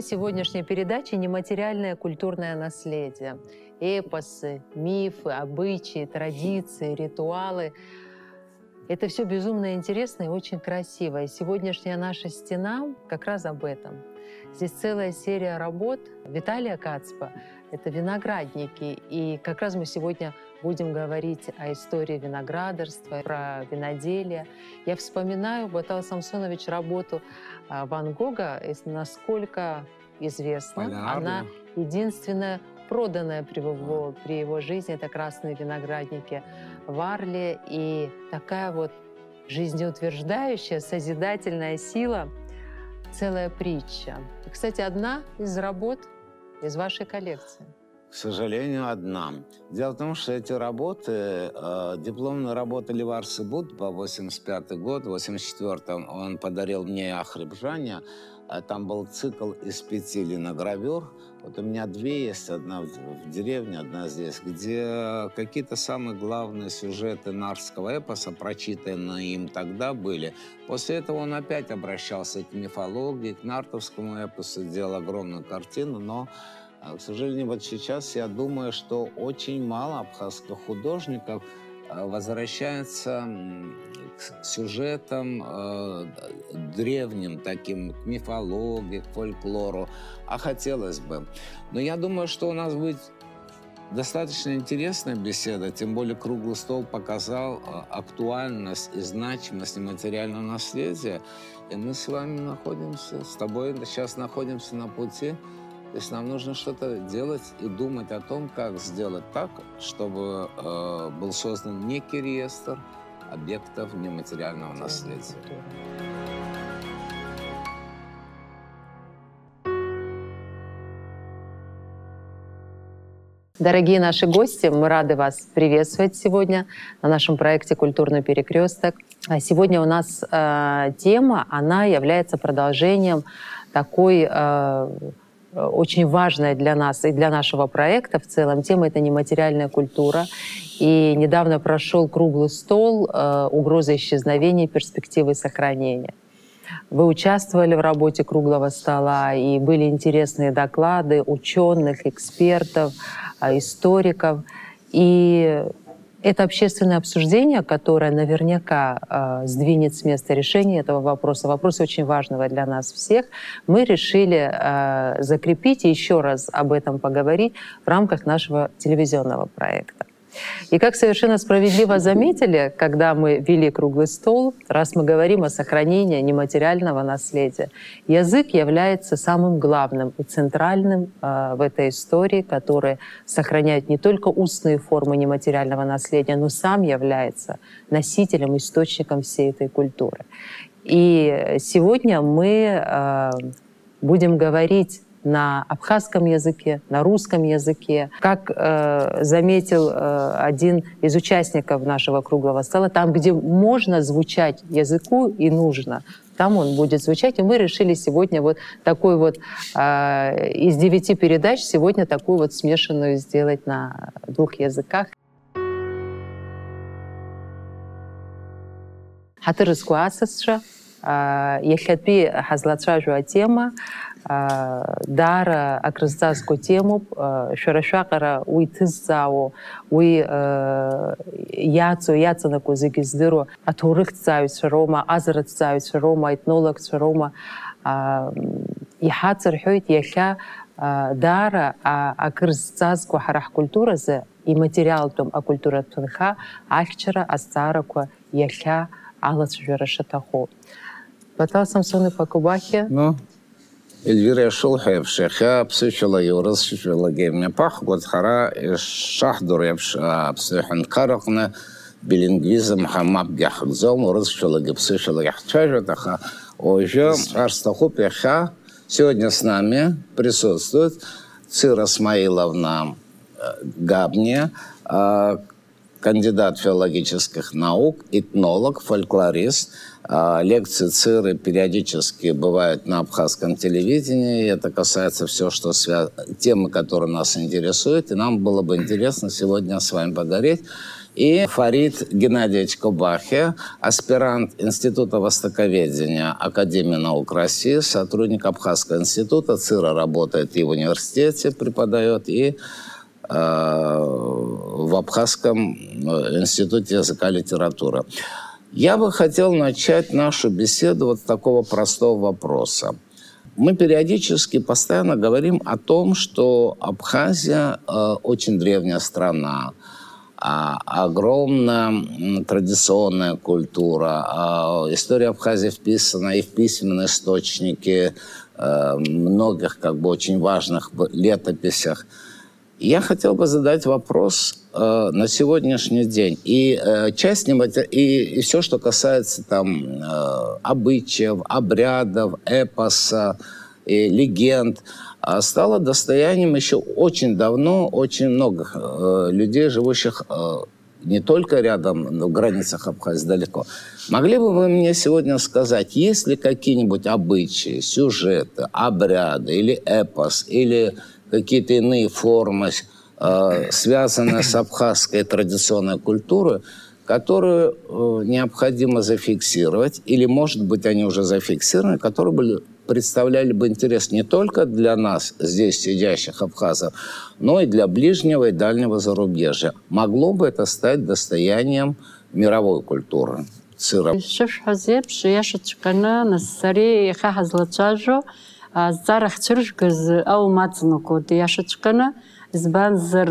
Тема сегодняшней передачи – нематериальное культурное наследие. Эпосы, мифы, обычаи, традиции, ритуалы – это все безумно интересно и очень красиво. И сегодняшняя наша стена как раз об этом. Здесь целая серия работ Виталия Кацпа – это виноградники. И как раз мы сегодня будем говорить о истории виноградарства, про виноделие. Я вспоминаю, Батал Самсонович, работу Ван Гога, насколько известно, Полярно. она единственная проданная при его, при его жизни, это красные виноградники в Арле. И такая вот жизнеутверждающая, созидательная сила, целая притча. И, кстати, одна из работ из вашей коллекции. К сожалению, одна. Дело в том, что эти работы, э, дипломные работы Ливарса Будба, 85 год, в 84 он подарил мне Ахрибжане. Э, Там был цикл из пяти линогравюр. Вот у меня две есть, одна в, деревне, одна здесь, где какие-то самые главные сюжеты нарского эпоса, прочитанные им тогда, были. После этого он опять обращался к мифологии, к нартовскому эпосу, делал огромную картину, но а, К сожалению, вот сейчас я думаю, что очень мало абхазских художников а, возвращается к сюжетам э, древним, таким, к мифологии, к фольклору, а хотелось бы. Но я думаю, что у нас будет достаточно интересная беседа, тем более круглый стол показал актуальность и значимость нематериального наследия. И мы с вами находимся, с тобой сейчас находимся на пути то есть нам нужно что-то делать и думать о том, как сделать так, чтобы э, был создан некий реестр объектов нематериального наследия. Дорогие наши гости, мы рады вас приветствовать сегодня на нашем проекте «Культурный перекресток». А Сегодня у нас э, тема, она является продолжением такой э, очень важная для нас и для нашего проекта в целом. Тема — это нематериальная культура. И недавно прошел круглый стол э, «Угроза исчезновения. Перспективы сохранения». Вы участвовали в работе круглого стола, и были интересные доклады ученых, экспертов, а, историков. И это общественное обсуждение, которое наверняка э, сдвинет с места решения этого вопроса, вопрос очень важного для нас всех, мы решили э, закрепить и еще раз об этом поговорить в рамках нашего телевизионного проекта. И как совершенно справедливо заметили, когда мы вели круглый стол, раз мы говорим о сохранении нематериального наследия, язык является самым главным и центральным э, в этой истории, который сохраняет не только устные формы нематериального наследия, но сам является носителем, источником всей этой культуры. И сегодня мы э, будем говорить на абхазском языке, на русском языке. Как э, заметил э, один из участников нашего круглого стола, там, где можно звучать языку и нужно, там он будет звучать. И мы решили сегодня вот такой вот э, из девяти передач сегодня такую вот смешанную сделать на двух языках. Хатырыску асысша, ехетби хазлацражу тема, даара акрызҵазкуа темоуп шәара шәаҟара уи ҭызҵаауо уи иаҵо иаҵанакуа зегьы здыруа. Аҭоурыхҭҵааҩцәа роума аҵараҭҵааҩцәа роума аетнологцәа роума иҳацырҳәоит иахьа даара акыр зҵазкуа ҳара ҳкультуразы иматериалтәым акультуратә ҭынха ахьчара азҵаарақәа иахьа алацәажәара шаҭаху батал самсонов Ну, Эльвира Шулхаевш, яхя псышала юрыс шишала геймне пах, год хара шахдур ябш псыхан каракна, билингвизм хамаб гяхгзом, урыс шишала гипсышала яхчажа, таха уже арстахуп яхя сегодня с нами присутствует Цира Смаиловна Габния, кандидат филологических наук, этнолог, фольклорист. А, Лекции ЦИРы периодически бывают на абхазском телевидении. Это касается все, что связано, темы, которые нас интересуют. И нам было бы интересно сегодня с вами поговорить. и Фарид Геннадьевич Кубахи, аспирант Института Востоковедения Академии наук России, сотрудник Абхазского института, ЦИРа работает и в университете, преподает, и э, в Абхазском э, институте языка и литературы. Я бы хотел начать нашу беседу вот с такого простого вопроса. Мы периодически постоянно говорим о том, что Абхазия э, очень древняя страна, а, огромная традиционная культура. А, история Абхазии вписана и в письменные источники э, многих как бы очень важных летописях. Я хотел бы задать вопрос э, на сегодняшний день. И э, часть и, и все, что касается там э, обычаев, обрядов, эпоса, и легенд, а стало достоянием еще очень давно очень многих э, людей, живущих э, не только рядом, но в границах Абхазии далеко. Могли бы вы мне сегодня сказать, есть ли какие-нибудь обычаи, сюжеты, обряды или эпос, или какие-то иные формы, э, связанные с абхазской традиционной культурой, которые э, необходимо зафиксировать, или, может быть, они уже зафиксированы, которые были представляли бы интерес не только для нас, здесь сидящих абхазов, но и для ближнего и дальнего зарубежья. Могло бы это стать достоянием мировой культуры. Сыра. Зҵаара хцәыржгаз аума аҵанакуа иашаҵәҟьаны избанзар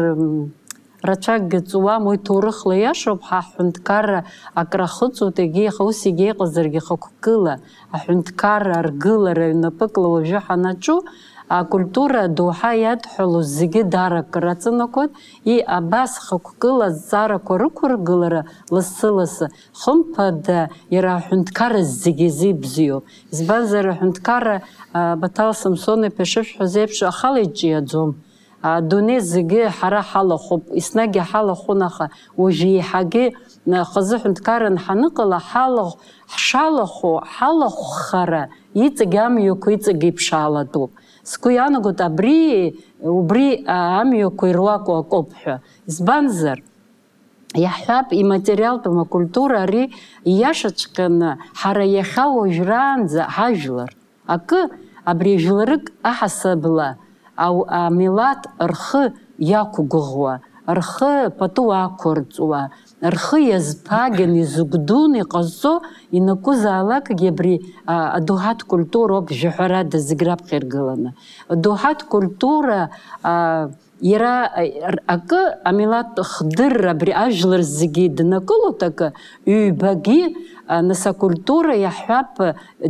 рацәакгьы ҵуам уи ҭоурыхла иашоуп ҳаҳәынҭқарра акрахыҵуеит егьи ус егьи иҟазаргьы хықәкыла аҳәынҭқарра аргылара ҩнапыкла уажәы ҳанаҿу акультура доуҳа иадҳәалоз зегьы дарак раҵанакуеит и абас хықәкыла зҵаарақәа рықәыргылара лассы-лассы хымԥада иара аҳәынҭқарра зегьы зибзиоуп избанзар аҳәынҭқарра баҭал самсон иԥа ишышәҳәоз еиԥш ахала иҿиаӡом адунеи зегьы ҳара ҳалахәуп еснагь ҳалахәын аха уажә еиҳагьы хазыҳәынҭқарран ҳаныҟала ҳалахә ҳшалахәу ҳалахәхара иҵегь амҩақәа иҵегь иԥшаалатәуп сгәы иаанагоит абри убри амҩақәа ируаку акоуп ҳәа. Избанзар иаҳҳәап иматериалтәым акультура ари ииашаҵәҟьаны ҳара иахьа уажәраанӡа ҳажәлар. Акы абри жәларык аҳасабла амилаҭ рхы иақәгәыӷуа рхы пату ақәырҵуа рхы иазԥагьан изыгәдун иҟазҵо инакәызаалакгьы абри адоуҳатә культуроуп жьаҳәарада зегь раԥхьа иргыланы адоуҳатә культура иара акы амилаҭ хдырра абри ажәлар зегьы днакылоит акы ҩбагьы нас акультура иаҳҳәап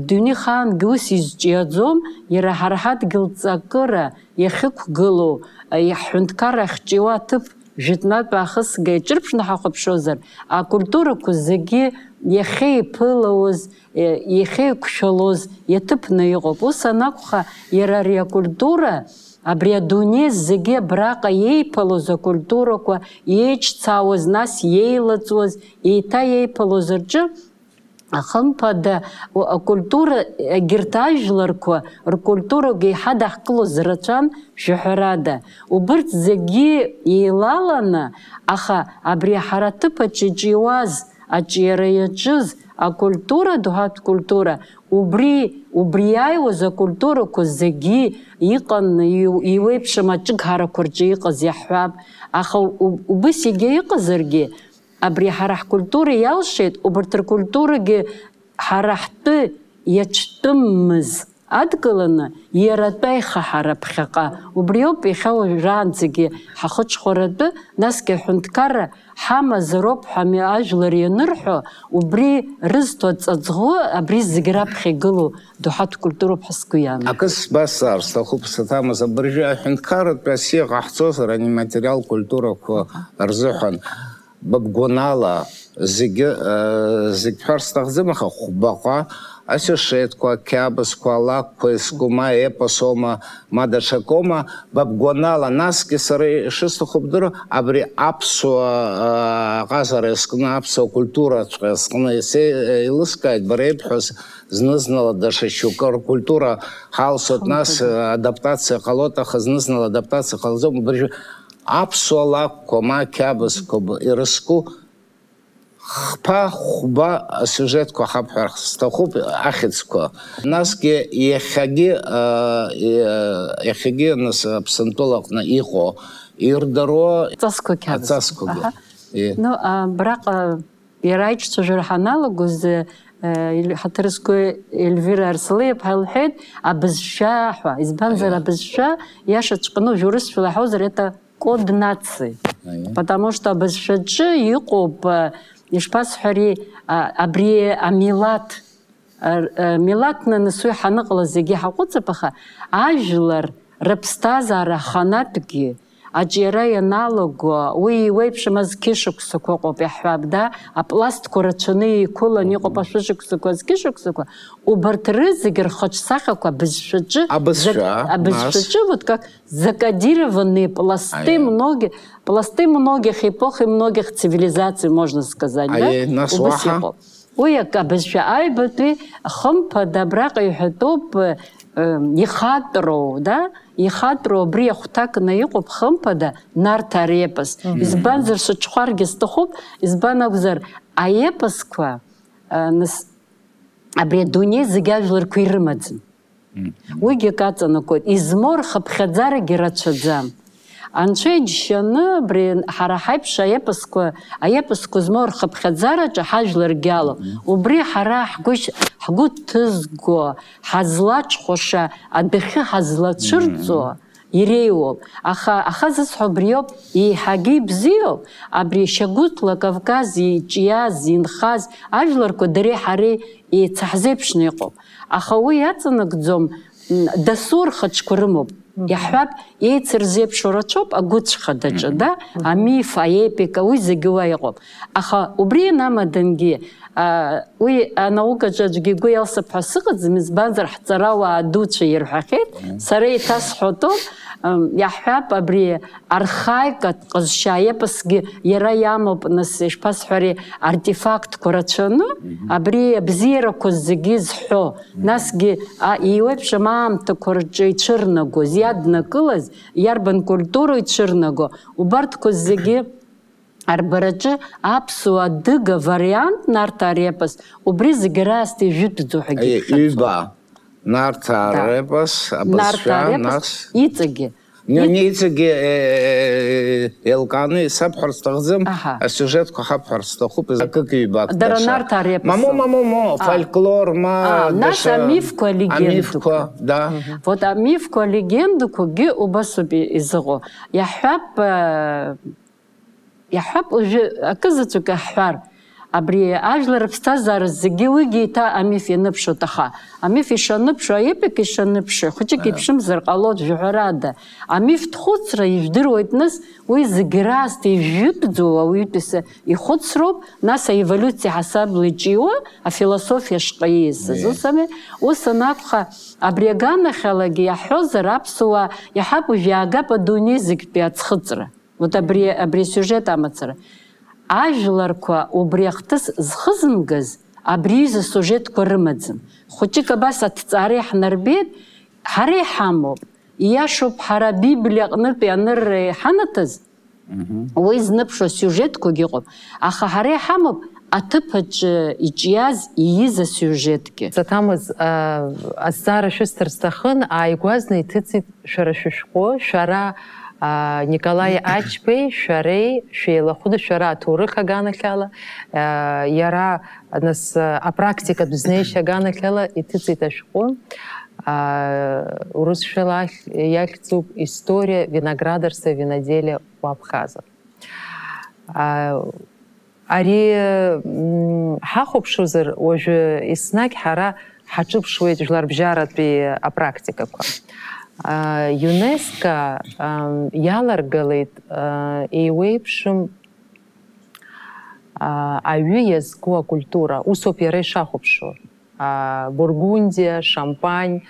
дыҩнихаангьы ус изҿиаӡом иара ҳара ҳадгьыл ҵакыра иахьықәгылоу ҳҳәынҭқарра ахьҿиуа аҭыԥ жәытәнатә аахысга иҿырԥшны ҳахәаԥшозар акультурақәа зегьы иахьеиԥылауаз иахьеиқәшәалоз иаҭыԥны иҟоуп ус анакәха иара ари акультура абри адунеи зегьы абраҟа иеиԥылоз акультурақәа еиҿцаауаз нас иеилаҵуаз еиҭа иеиԥылоз рҿы ахымԥада акультура егьырҭ ажәларқәа ркультурагьы еиҳа даҳкылоз рацәан шәаҳәарада убырҭ зегьы еилаланы аха абри ҳара аҭыԥаҿ иҿиуаз аҿиара иаҿыз акультура дуҳатә культура убри убри иааиуаз акультурақәа зегьы иҟан иуеиԥшым аҿыгҳарақәа рҿы иҟаз иаҳҳәап аха убыс егьа иҟазаргьы абри ҳара ҳкультура иалшеит убарҭ ркультурагьы ҳара ҳтәы иаҿтәымыз адкыланы иаратәы аихаҳара ԥхьаҟа убри ауп иахьа уажәраанӡагьы ҳахыҽхәаратәы насгьы аҳәынҭқарра ҳамазароуп ҳәа ажәлар ианырҳәо убри рызҭо аҵаҵӷәы абри зегь раԥхьа игылоу доуҳатә культуроуп ҳәа сгәы иаанагоит акы сбасар сҭахуп саҭамыз абыржәы аҳәынҭқарратә аси ҟаҳҵозар ани материал культурақәа рзыҳәан бабгәанала зегьы зегь ҳәар сҭахӡам аха хәбаҟа асюжетқәа ақьабзқәа алакәқәа ескума епосома ма даҽакома бабгәанала насгьы сара ишысҭаху бдыруа абри аԥсуа ҟазара иазкны аԥсуа культураҵәҟьа иазкны еилыскааит бара ибҳәаз зны-зынла даҽа шьоукы ркультура нас адаптациа ҟалоит аха зны-зынла адаптациа ҟалаӡом апсуала кома кябыс кобы ирыску хпа хба сюжетку хабҳар стахуб ахицко. Наске э, иахьагьы э, иахьагьы нас аԥсынтәылаҟны иҟоу ирдаруа ҵаскугьы ну бираҟа иара аиҿцәажәара ҳаналагоз ҳаҭырсқәа эльвира арслеиԥҳа лҳәеит абызшәа ҳәа избанзар абызшәа яша ужә урысшәала ҳаузар это координации потому что біз шыджы э, иқоп шпас хари абри амилат э, э, милатны нысуй ханыгылы зеге хақуцапаха ажлар рыпстазара ханатги аҿиара ианалаго уи иуеиԥшым азқьышықәсақәа ыҟоуп иаҳҳәап да апластқәа рацәаны еиқәылан иҟоуп ашәышықәсақәа азқьышықәсақәа убарҭ рызегьы рхаҿсахьақәа абызшәаҿы абызшәаҿы вот как закодированные пласты многие пласты многих эпох и многих цивилизаций можно сказать да? Убас иҟоуп уи абызшәа аҩбатәи хымԥада абраҟа иҳәатәуп ихатроу да? Ихатроу абри ахәҭакны иҟоуп хымԥада нарҭаа репос избанзар сыҽхәаргьы сҭахуп избан акәзар аепосқәа абри адунеи зегьы ажәларқәа ирымаӡам уигьы ак аҵанакуеит измоу рхыԥхьаӡарагьы рацәаӡам анцәа абри ҳара ҳаиԥш аепосқәа аепосқәа змоу рхыԥхьаӡараҿы ҳажәларгьы алоуп убри ҳара ҳгәы ҭызго ҳазлаҿхәаша адәахьы ҳазлацәырҵо иреиуоуп. Аха аха зысҳәо абриоуп еиҳагьы ибзиоуп. Абри шьагәыҭла кавказ иҿиаз инхаз ажәларқәа дареи ҳареи еицаҳзеиԥшны иҟоуп. Аха уи иаҵанакӡом дасу рхаҿқәа рымоуп. يحب يترزيب شورتشوب أقولش خدتش ده أمي فايبك وي زجوا يقوم أخا وبري نما دنجي وي أنا وقت جاجي قوي أصبح سقط مزبان رح تراوى دوتش يروح أخيت سري تسحطو иаҳҳәап абри архаикатә ҟазшьа аепосгьы иара иамоуп нас ишԥасҳәари артефактқәа рацәаны абри абзиарақәа зегьы зҳәо насгьы иеиуеиԥшым аамҭақәа рҿы ицәырнагоз иаднакылаз иарбан культура ицәырнаго убарҭқәа зегьы арбараҿы аԥсуа адыга вариант нарҭаа репос убри зегьы раасҭа ижәытәӡоу ҳәагьы ҩба. нартаребас абасшанас ицаги ницаги элканы саб харстагызым сюжетку хап харстахуп закыкибат дара нартаребас мамо мамо мо фольклор ма наша мифко легенду мифко да. Вот а мифко легенду куги убасуби изыгу яхап э, яхап уже акызацука хвар абри ажәлар рыԥсҭазаара зегьы уигьы еиҭа амиф ианыԥшуеит аха амиф ишаныԥшуа аепик ишаныԥшуа хәыҷык иԥшымзар ҟалоит жәаҳәарада амифтә хәыцра ижәдыруеит нас уи зегьы раасҭа ижәытәӡоу ауаҩытәыҩса ихәыцроуп нас аеволюциа ҳасабла иҿиуа афилософиа шҟа ииасыз ус ами ус анакәха абри аганахьалагьы иаҳҳәозар уажә иаагап адунеи зегьтәи аӡхыҵра вот абри абри амацара. Ажәларқәа убри ахҭыс зхызымгаз абри аҩыза сюжетқәа рымаӡам. Хәыҷык абас аҭҵаара иаҳнарбеит ҳара иҳамоуп ииашоуп ҳара библиа аҟнытә ианырра иҳанаҭаз уи зныԥшуа сюжетқәагьы ыҟоуп. Аха ҳара иҳамоуп аҭыԥаҿы иҿиаз ииз асиужетгьы заҭамыз азҵаара шәысҭар сҭахын ааигәазны иҭыҵит шәара шәышәҟәы шәара Николай Ачпей шәрей шәйлі құды шәра туры қағаны қала, э, яра нас э, апрактика дүзней шағаны қала, итіцей тәшқу. Урус шелах яхцуб история виноградарства виноделия у абхаза Ари хахопшузыр, ожы иснак хара хачып шует жылар бжарат би апрактика. ЮНЕСКО иаларгалеит еиуеиԥшым аҩы иазку акультура усоуп иара ишахәаԥшуа бургундиа шампань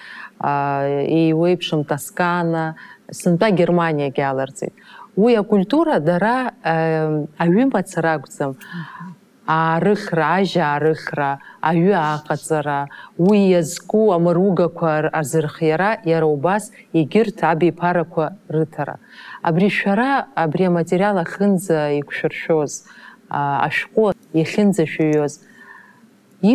еиуеиԥшым тоскана сынтәа германиагьы аларҵеит уи акультура дара аҩымацара акәӡам аарыхра ажьа аарыхра аҩы ааҟаҵара уи иазку амаругақәа азырхиара иара убас егьырҭ абиԥарақәа рыҭара абри шәара абри аматериал ахынӡа иқәшәыршәоз ашәҟәы иахьынӡашәыҩуаз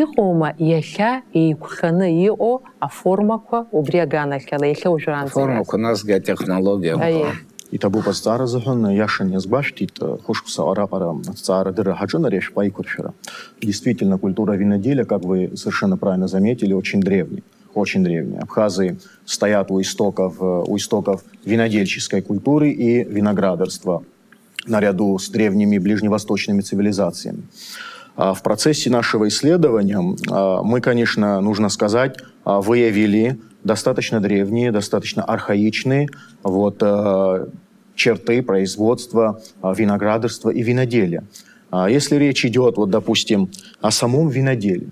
иҟоума иахьа еиқәханы иҟоу аформақәа убри аганахьала иахьа уажәраанӡа формақәа насгьы атехнологиақәа иҭабуп азҵаара азыҳәан иашан иазгәашәҭит хәышықәса араҟара аҭҵаарадырра ҳаҿын ари ашәҟәы аиқәыршәара действительно культура виноделия как вы совершенно правильно заметили очень древняя очень древние. Абхазы стоят у истоков, у истоков винодельческой культуры и виноградарства наряду с древними ближневосточными цивилизациями. А в процессе нашего исследования а, мы, конечно, нужно сказать, а, выявили достаточно древние, достаточно архаичные вот, черты производства виноградарства и виноделия. Если речь идет, вот, допустим, о самом виноделии,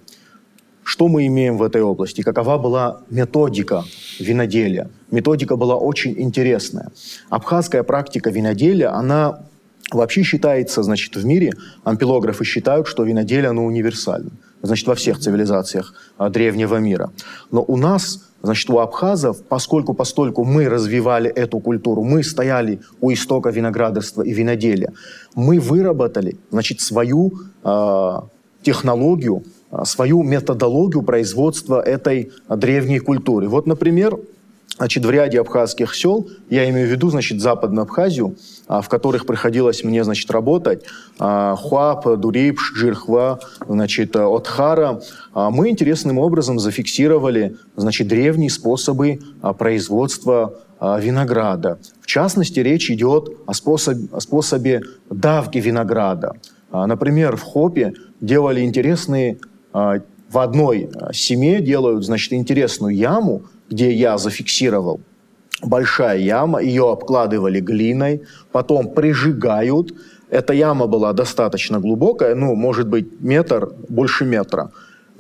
что мы имеем в этой области? Какова была методика виноделия? Методика была очень интересная. Абхазская практика виноделия, она вообще считается, значит, в мире, ампилографы считают, что виноделие, оно универсально. Значит, во всех цивилизациях а, древнего мира. Но у нас, значит, у абхазов, поскольку постольку мы развивали эту культуру, мы стояли у истока виноградарства и виноделия, мы выработали, значит, свою э, технологию, а, свою методологию производства этой древней культуры. Вот, например, значит, в ряде абхазских сел, я имею в виду, значит, Западную Абхазию, а, в которых приходилось мне, значит, работать, а, Хуап, Дурипш, Джирхва, значит, Отхара, мы интересным образом зафиксировали, значит, древние способы производства винограда. В частности, речь идет о, способ, о способе давки винограда. Например, в Хопе делали интересные а, в одной а, семье делают, значит, интересную яму, где я зафиксировал большая яма, ее обкладывали глиной, потом прижигают. Эта яма была достаточно глубокая, ну, может быть, метр, больше метра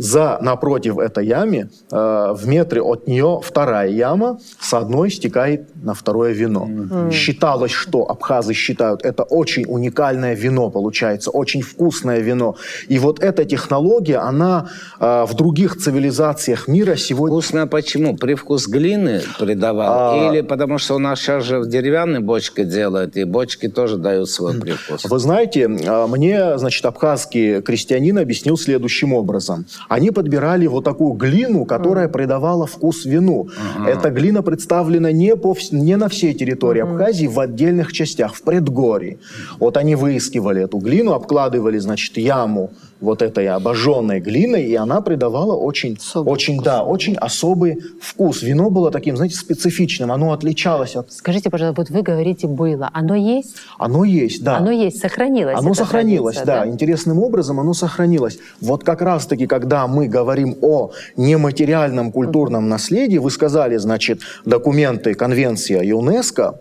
за напротив этой ямы, э, в метре от нее вторая яма, с одной стекает на второе вино. Mm-hmm. Считалось, что абхазы считают, это очень уникальное вино получается, очень вкусное вино. И вот эта технология, она э, в других цивилизациях мира сегодня... Вкусное почему? Привкус глины придавал? А... Или потому что у нас сейчас же в деревянной бочке делают, и бочки тоже дают свой привкус? Вы знаете, э, мне, значит, абхазский крестьянин объяснил следующим образом – они подбирали вот такую глину, которая mm. придавала вкус вину. Uh-huh. Эта глина представлена не, по, не на всей территории uh-huh. Абхазии, в отдельных частях, в предгорье. Вот они выискивали эту глину, обкладывали, значит, яму вот этой обожженной глиной, и она придавала очень, очень, да, очень особый вкус. Вино было таким, знаете, специфичным, оно отличалось от... Скажите, пожалуйста, вот вы говорите «было», оно есть? Оно есть, да. Оно есть, сохранилось? Оно сохранилось, да. да. Интересным образом оно сохранилось. Вот как раз-таки, когда мы говорим о нематериальном культурном наследии, вы сказали, значит, документы, конвенция ЮНЕСКО,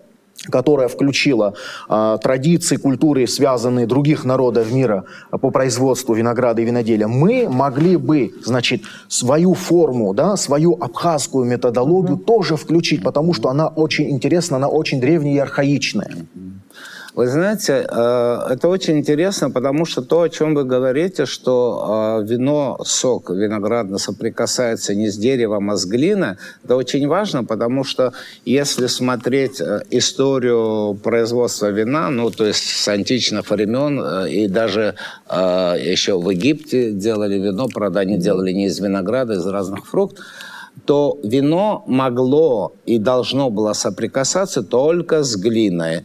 которая включила э, традиции, культуры, связанные других народов мира по производству винограда и виноделия, мы могли бы, значит, свою форму, да, свою абхазскую методологию mm-hmm. тоже включить, потому что она очень интересна, она очень древняя и архаичная. Вы знаете, э, это очень интересно, потому что то, о чем вы говорите, что э, вино, сок виноградный соприкасается не с деревом, а с глиной, это очень важно, потому что если смотреть э, историю производства вина, ну, то есть с античных времен, и даже еще в Египте делали вино, правда, они делали не из винограда, а из разных фруктов, то вино могло и должно было соприкасаться только с глиной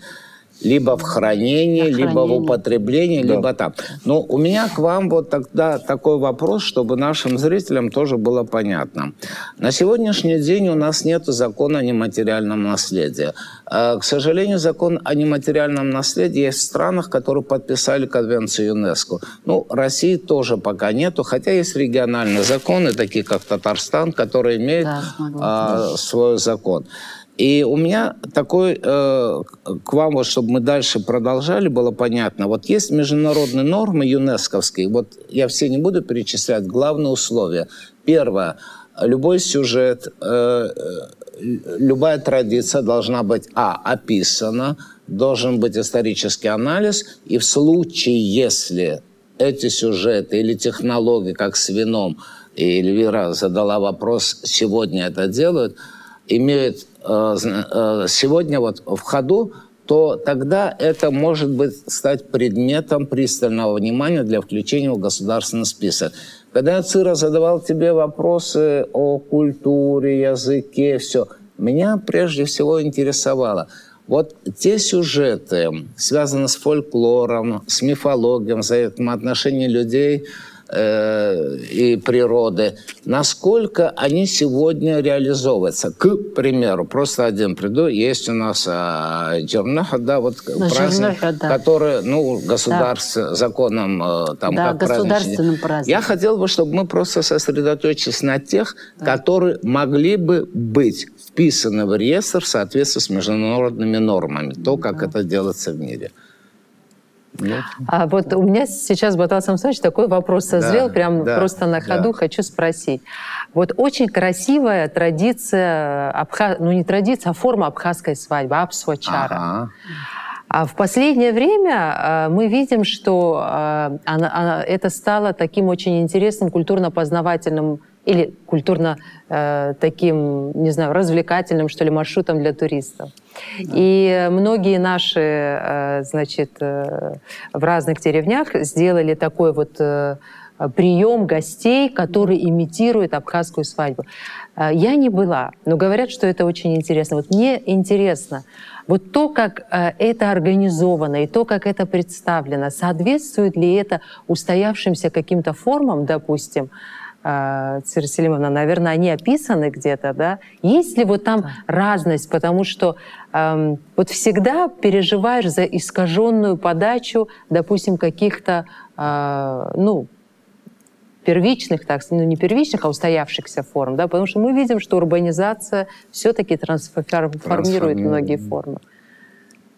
либо в хранении, хранении. либо в употреблении, да. либо там. Но у меня к вам вот тогда такой вопрос, чтобы нашим зрителям тоже было понятно. На сегодняшний день у нас нет закона о нематериальном наследии. А, к сожалению, закон о нематериальном наследии есть в странах, которые подписали конвенцию ЮНЕСКО. Ну, России тоже пока нету, хотя есть региональные законы, такие как Татарстан, которые имеют да, а, свой закон. И у меня такой э, к вам, вот, чтобы мы дальше продолжали, было понятно. Вот есть международные нормы ЮНЕСКовские, вот я все не буду перечислять, главные условия. Первое, любой сюжет, э, э, любая традиция должна быть, а, описана, должен быть исторический анализ, и в случае, если эти сюжеты или технологии, как с вином, и Эльвира задала вопрос, сегодня это делают, имеют сегодня вот в ходу то тогда это может быть стать предметом пристального внимания для включения в государственный список. Когда Цира задавал тебе вопросы о культуре, языке, все, меня прежде всего интересовало – вот те сюжеты, связанные с фольклором, с мифологией, взаимоотношением людей э, и природы, насколько они сегодня реализовываются. К примеру, просто один приду, есть у нас э, Джернаха, да, вот На праздник, Джернаха, да. который, ну, государств, законом э, там Да, как праздник. государственным праздником. Я хотел бы, чтобы мы просто сосредоточились на тех, которые могли бы быть вписаны в реестр в соответствии с международными нормами, то, как это делается в мире. А вот у меня сейчас, Батал Самсонович, такой вопрос созрел, Да, прям да, просто на ходу да. хочу спросить. Вот очень красивая традиция, абха... ну не традиция, а форма абхазской свадьбы, абсвачара. ага. А в последнее время э, мы видим, что она- она- это стало таким очень интересным культурно-познавательным или культурно э, таким, не знаю, развлекательным, что ли, маршрутом для туристов. И многие наши, э, значит, э, в разных деревнях сделали такой вот э, прием гостей, который имитирует абхазскую свадьбу. Э, Я не была, но говорят, что это очень интересно. Вот мне интересно, вот то, как э, это организовано и то, как это представлено, соответствует ли это устоявшимся каким-то формам, допустим, Цира Селимовна, наверное, они описаны где-то, да? Есть ли вот там разность? Потому что эм, вот всегда переживаешь за искаженную подачу, допустим, каких-то, э, ну, первичных, так, ну не первичных, а устоявшихся форм, да, потому что мы видим, что урбанизация все-таки трансформирует Трансформирует. многие формы.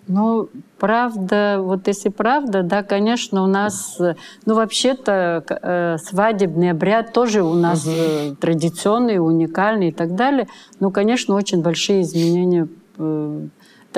Ну, правда, вот если правда, да, конечно, у нас, э, ну, вообще-то э, свадебный обряд тоже у нас э, традиционный, уникальный и так далее. Ну, конечно, очень большие изменения, э,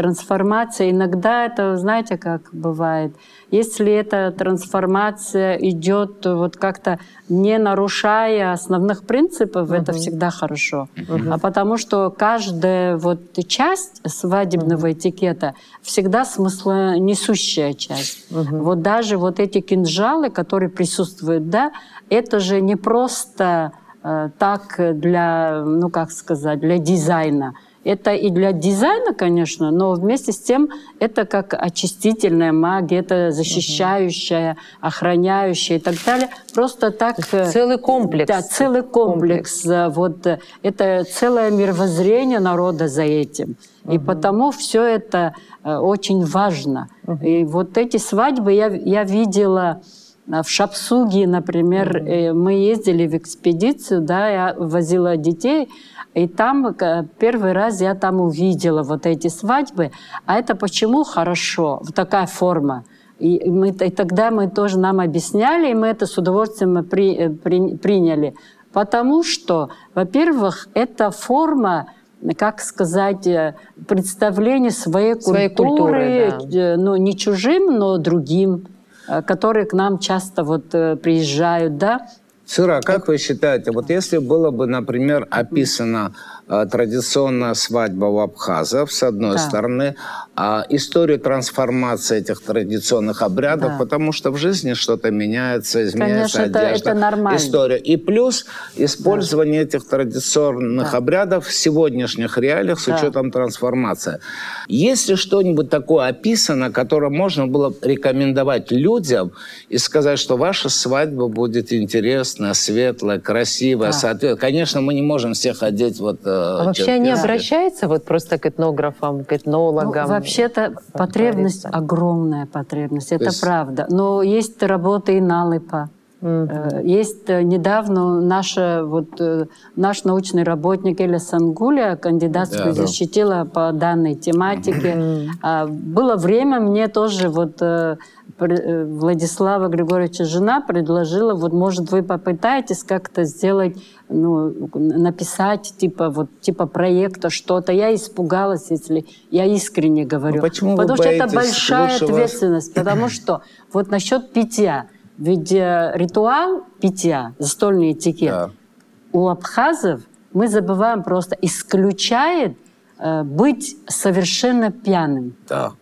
трансформация. Иногда это, знаете, как бывает, если эта трансформация идет вот как-то не нарушая основных принципов, это всегда хорошо. А потому что каждая вот часть свадебного этикета всегда смыслонесущая часть. Вот даже вот эти кинжалы, которые присутствуют, да, это же не просто э, так для, ну как сказать, для дизайна. Это и для дизайна, конечно, но вместе с тем это как очистительная магия, это защищающая, охраняющая и так далее. Просто так... э, Целый комплекс. Да, целый комплекс. Э, Вот э, это целое мировоззрение народа за этим. И потому все это очень важно. И вот эти свадьбы я, я видела в Шапсуге, например, э, мы ездили в экспедицию, да, я возила детей, и там э, первый раз я там увидела вот эти свадьбы. А это почему хорошо? Вот такая форма. И, мы, и тогда мы тоже нам объясняли, и мы это с удовольствием при- э, при- приняли. Потому что, во-первых, это форма, как сказать, представление своей, Своей культуры, культуры, э, ну, не чужим, но другим, которые к нам часто вот э, приезжают, да, Сыра, а как вы считаете, вот если было бы, например, описана э, традиционная свадьба у абхазов, с одной Да. стороны, а историю трансформации этих традиционных обрядов, Да. потому что в жизни что-то меняется, изменяется Конечно, это- одежда, это нормально. история. И плюс использование этих традиционных Да. обрядов в сегодняшних реалиях с Да. учетом трансформации. Есть ли что-нибудь такое описано, которое можно было рекомендовать людям и сказать, что ваша свадьба будет интересная, светлая, красивая, Да. соответ- Конечно, мы не можем всех одеть вот... А вообще они обращаются вот просто к этнографам, к этнологам? Ну, вообще-то потребность, творится. огромная потребность, это есть- правда. Но есть работа и налыпа. Э, Есть э, недавно наша, вот, э, наш научный работник Эля Сангуля кандидатскую Да, да. защитила по данной тематике. А, Было время, мне тоже вот Владислава Григорьевича жена предложила, вот может вы попытаетесь как-то сделать, ну, написать типа вот типа проекта что-то. Я испугалась, если я искренне говорю. Ну, почему вы потому что это большая Лучше вас- ответственность, потому что вот насчет питья, ведь э, ритуал питья, застольный этикет, Да. у абхазов мы забываем просто исключает э, быть совершенно пьяным. Да.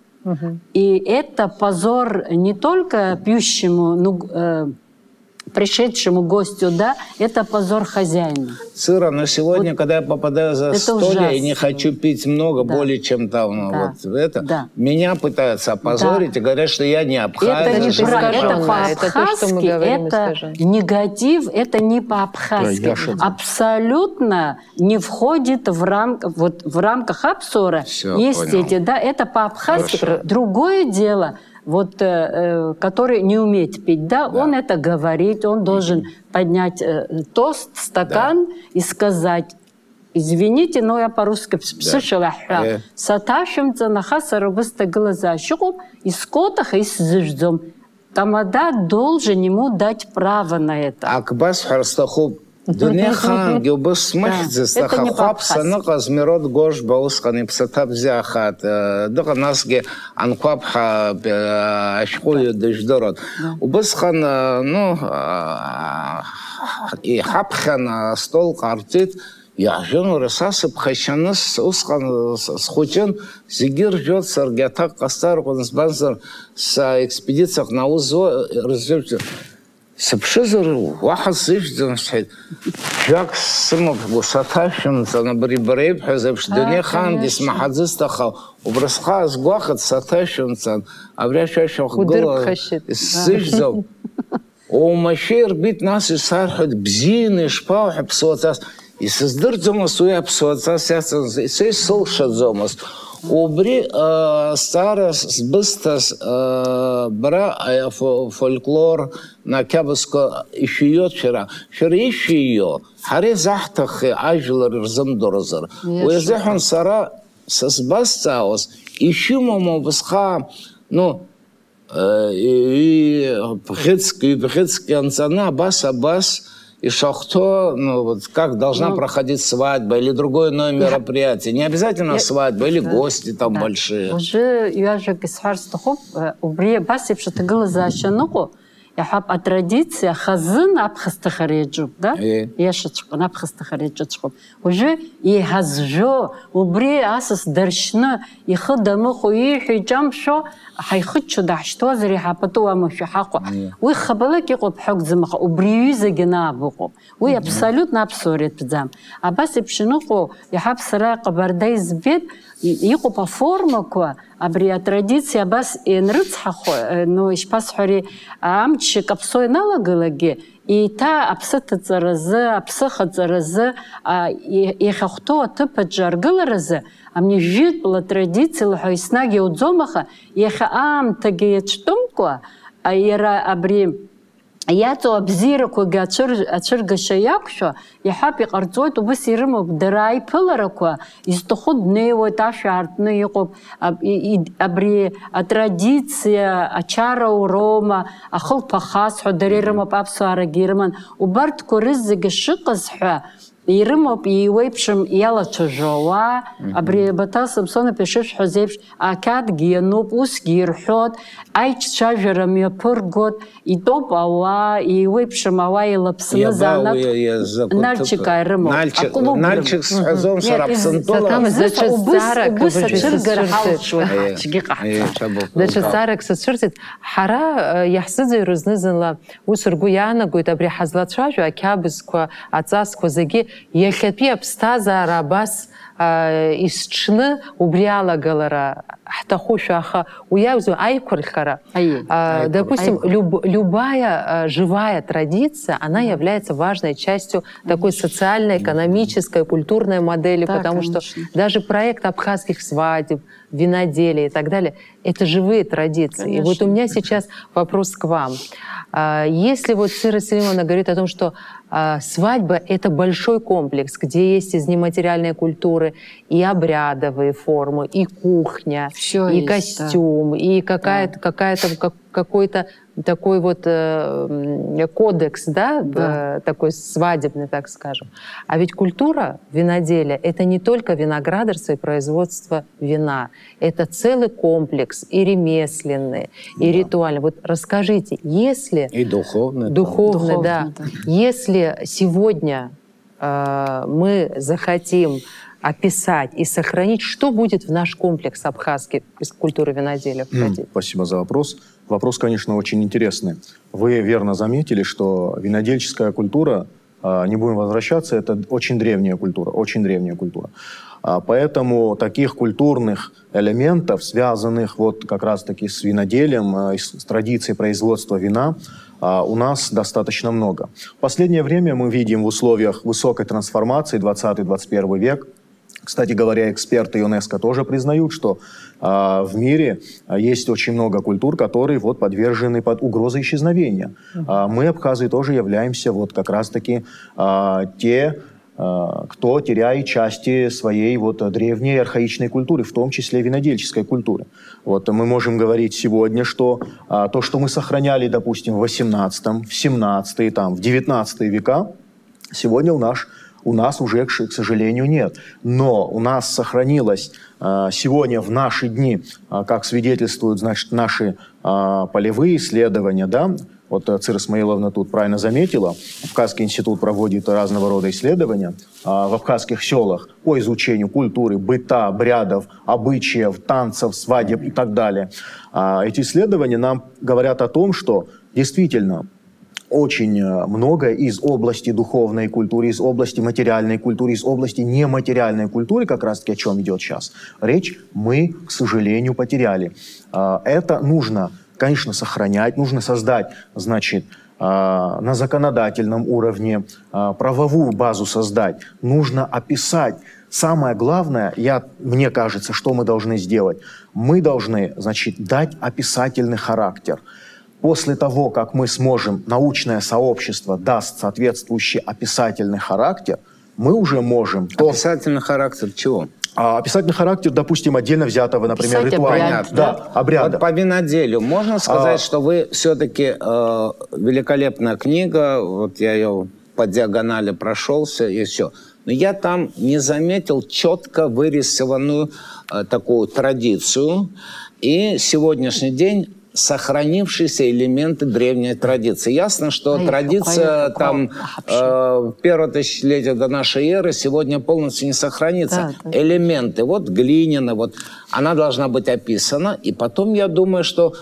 И это позор не только пьющему, ну, э, пришедшему гостю, да, это позор хозяина. Сыра, но сегодня, вот когда я попадаю за столе и не хочу пить много, да. более чем там да. вот это, да. меня пытаются опозорить да. и говорят, что я не абхазец. Это не это по-абхазски, это, это негатив, это не по-абхазски. Да, Абсолютно не входит в, рам, вот, в рамках обсора. Все, Есть понял. эти, да, это по-абхазски. Другое дело – вот, э, э, который не умеет пить, да, да, он это говорит, он должен mm-hmm. поднять э, тост, стакан да. и сказать, извините, но я по-русски псышила хра. Саташимца нахаса рубыста глаза щукуб, и скотах и сзыждзом. Тамада должен ему дать право на это. Акбас харстахуб Дунехан гюбус махзис хахап санык азмирот гош баусхан ипсатап зяхат. Дыга насге анквапха ашхую дыждорот. Убысхан ну и хапхан стол картит. Яжын рысасы пхайшаныс усқан схучын зигир жет саргята қастар қонысбанзар с экспедициях на узо разжевчы. Сыпшызыр уаха сыждым шхед. Жак сымып гусаташым цана бри брейб хазып шдыне хан дис махазыстаха убрасха сгуахат саташым цан. Авряшашах гыла сыждым. О машир бит нас и сархат бзины шпау псоцас. И сыздырдзомас уя псоцас яцан. обри старас быстас бра фольклор на кабыско ишиё чира чира ишиё хари захтахи ажлар рзымдорзыр уезехон сара сасбастаос ишимомо бысха ну и бхецк и бхецк анцана бас-абас, и шахто, ну вот как должна ну, проходить свадьба или другое иное мероприятие. Не обязательно я, свадьба или да, гости там да. большие. Уже я же гисхарстахоп, убри басип что ты за яхап а традиция хазын аԥхасҭахара иаҿуп да иашаҵәҟьан аԥхасҭахара уже и хазжо убри асас даршьны ихы дамыхәо ииҳәо иҿамшәо ҳаихыччо даҳшьҭуазар иҳапату амашәа ҳаҟо уи хабалак иҟоуп ҳагәӡымха убри иҩызагьы нааб иҟоуп уи абсолютно аԥсуара иатәӡам абас еиԥш ианыҟоу иаҳап сара ҟабарда избеит иҟоуп аформақәа абри атрадициа абас ианрыцҳахо ну ишԥасҳәари амчык аԥсо иналагылагьы еиҭа аԥсыҭаҵаразы аԥсыхаҵаразы иахьахәҭоу аҭыԥаҿы аргыларазы амнижәытәла традициала ҳәа еснагь иауӡом аха иахьа аамҭагьы иацәтәымкәа иара абри иаҵоу абзиарақәагьы ацәыргашьа иақәшәо иҳәап иҟарҵоит убас ирымоуп дара аиԥыларақәа изҭаху днеиуеит ашәа аартны иҟоуп абри атрадициа ачарауроума ахылԥа ҳәа дара ирымоуп аԥсуаарагьы ирыман убарҭқәа рызегьы шыҟаз ҳәа ирымоуп иеиуеиԥшым иалацәажәауа абри Баҭал Самсонов ишышәҳәоз еиԥш ақьаадгьы иануп усгьы ирҳәот аиҿцәажәара мҩаԥыргот итәоуп ауаа иеиуеиԥшым ауаа еилаԥсны занак нальчика ирымоуп нальчик сҳәазом сара ԥсынтәыла убыс ацәыргара ҳалшуеит ҳцәгьы ҟаҳҵа даҽа зҵаарак сацәырҵит ҳара иаҳзыӡырҩуа зны-зынла ус ргәы иаанагоит абри ҳазлацәажәо ақьабзқәа аҵасқәа зегьы иахьатәи аԥсҭазаара абас исҽны убри алагалара ҳҭахушәа аха уи иакәзу аиқәырхара допустим люб, любая живая традиция она является важной частью такой социальной экономической культурной модели потому что даже проект абхазских свадеб виноделия и так далее это живые традиции конечно. и вот у меня сейчас вопрос к вам если вот Сыра Селимовна говорит о том, что а, свадьба — это большой комплекс, где есть из нематериальной культуры и обрядовые формы, и кухня, Все и есть, костюм, да. и какая-то да. какая-то как, какой-то такой вот э, кодекс, да, да. Э, такой свадебный, так скажем. А ведь культура виноделия — это не только виноградарство и производство вина. Это целый комплекс и ремесленный, да. и ритуальный. Вот расскажите, если... И духовный. Духовный, духовный да. да. Если сегодня э, мы захотим описать и сохранить, что будет в наш комплекс абхазский из культуры виноделия входить? Спасибо за вопрос. Вопрос, конечно, очень интересный. Вы верно заметили, что винодельческая культура, а, не будем возвращаться, это очень древняя культура, очень древняя культура. А, поэтому таких культурных элементов, связанных вот как раз-таки с виноделием, а, с традицией производства вина, у нас достаточно много. В последнее время мы видим в условиях высокой трансформации 20-21 век кстати говоря, эксперты ЮНЕСКО тоже признают, что э, в мире есть очень много культур, которые вот подвержены под угрозой исчезновения. Uh-huh. мы, абхазы, тоже являемся вот как раз-таки э, те, кто теряет части своей вот древней архаичной культуры, в том числе винодельческой культуры. Вот мы можем говорить сегодня, что э, то, что мы сохраняли, допустим, в 18, в 17, там, в 19 века, сегодня у нас у нас уже, к сожалению, нет. Но у нас сохранилось э, сегодня в наши дни, э, как свидетельствуют значит, наши э, полевые исследования, да, вот Цира Исмаиловна тут правильно заметила, Абхазский институт проводит разного рода исследования в абхазских селах по изучению культуры, быта, обрядов, обычаев, танцев, свадеб и так далее. Эти исследования нам говорят о том, что действительно очень э, много из области духовной культуры, из области материальной культуры, из области нематериальной культуры, как раз-таки о чем идет сейчас речь, мы, к сожалению, потеряли. А, это нужно, конечно, сохранять, нужно создать, значит, а, на законодательном уровне а, правовую базу создать, нужно описать. Самое главное, я, мне кажется, что мы должны сделать, мы должны, значит, дать описательный характер – После того, как мы сможем, научное сообщество даст соответствующий описательный характер, мы уже можем... Описательный характер чего? А описательный характер, допустим, отдельно взятого, например, Писать ритуала. Понятно. Да, обряда. Вот по виноделию можно сказать, а... что вы все-таки э, великолепная книга, вот я ее по диагонали прошелся и все. Но я там не заметил четко вырисованную э, такую традицию. И сегодняшний день сохранившиеся элементы древней традиции. Ясно, что а традиция там э, первого тысячелетия до нашей эры сегодня полностью не сохранится. Да, да. Элементы, вот глиняна, вот она должна быть описана, и потом я думаю, что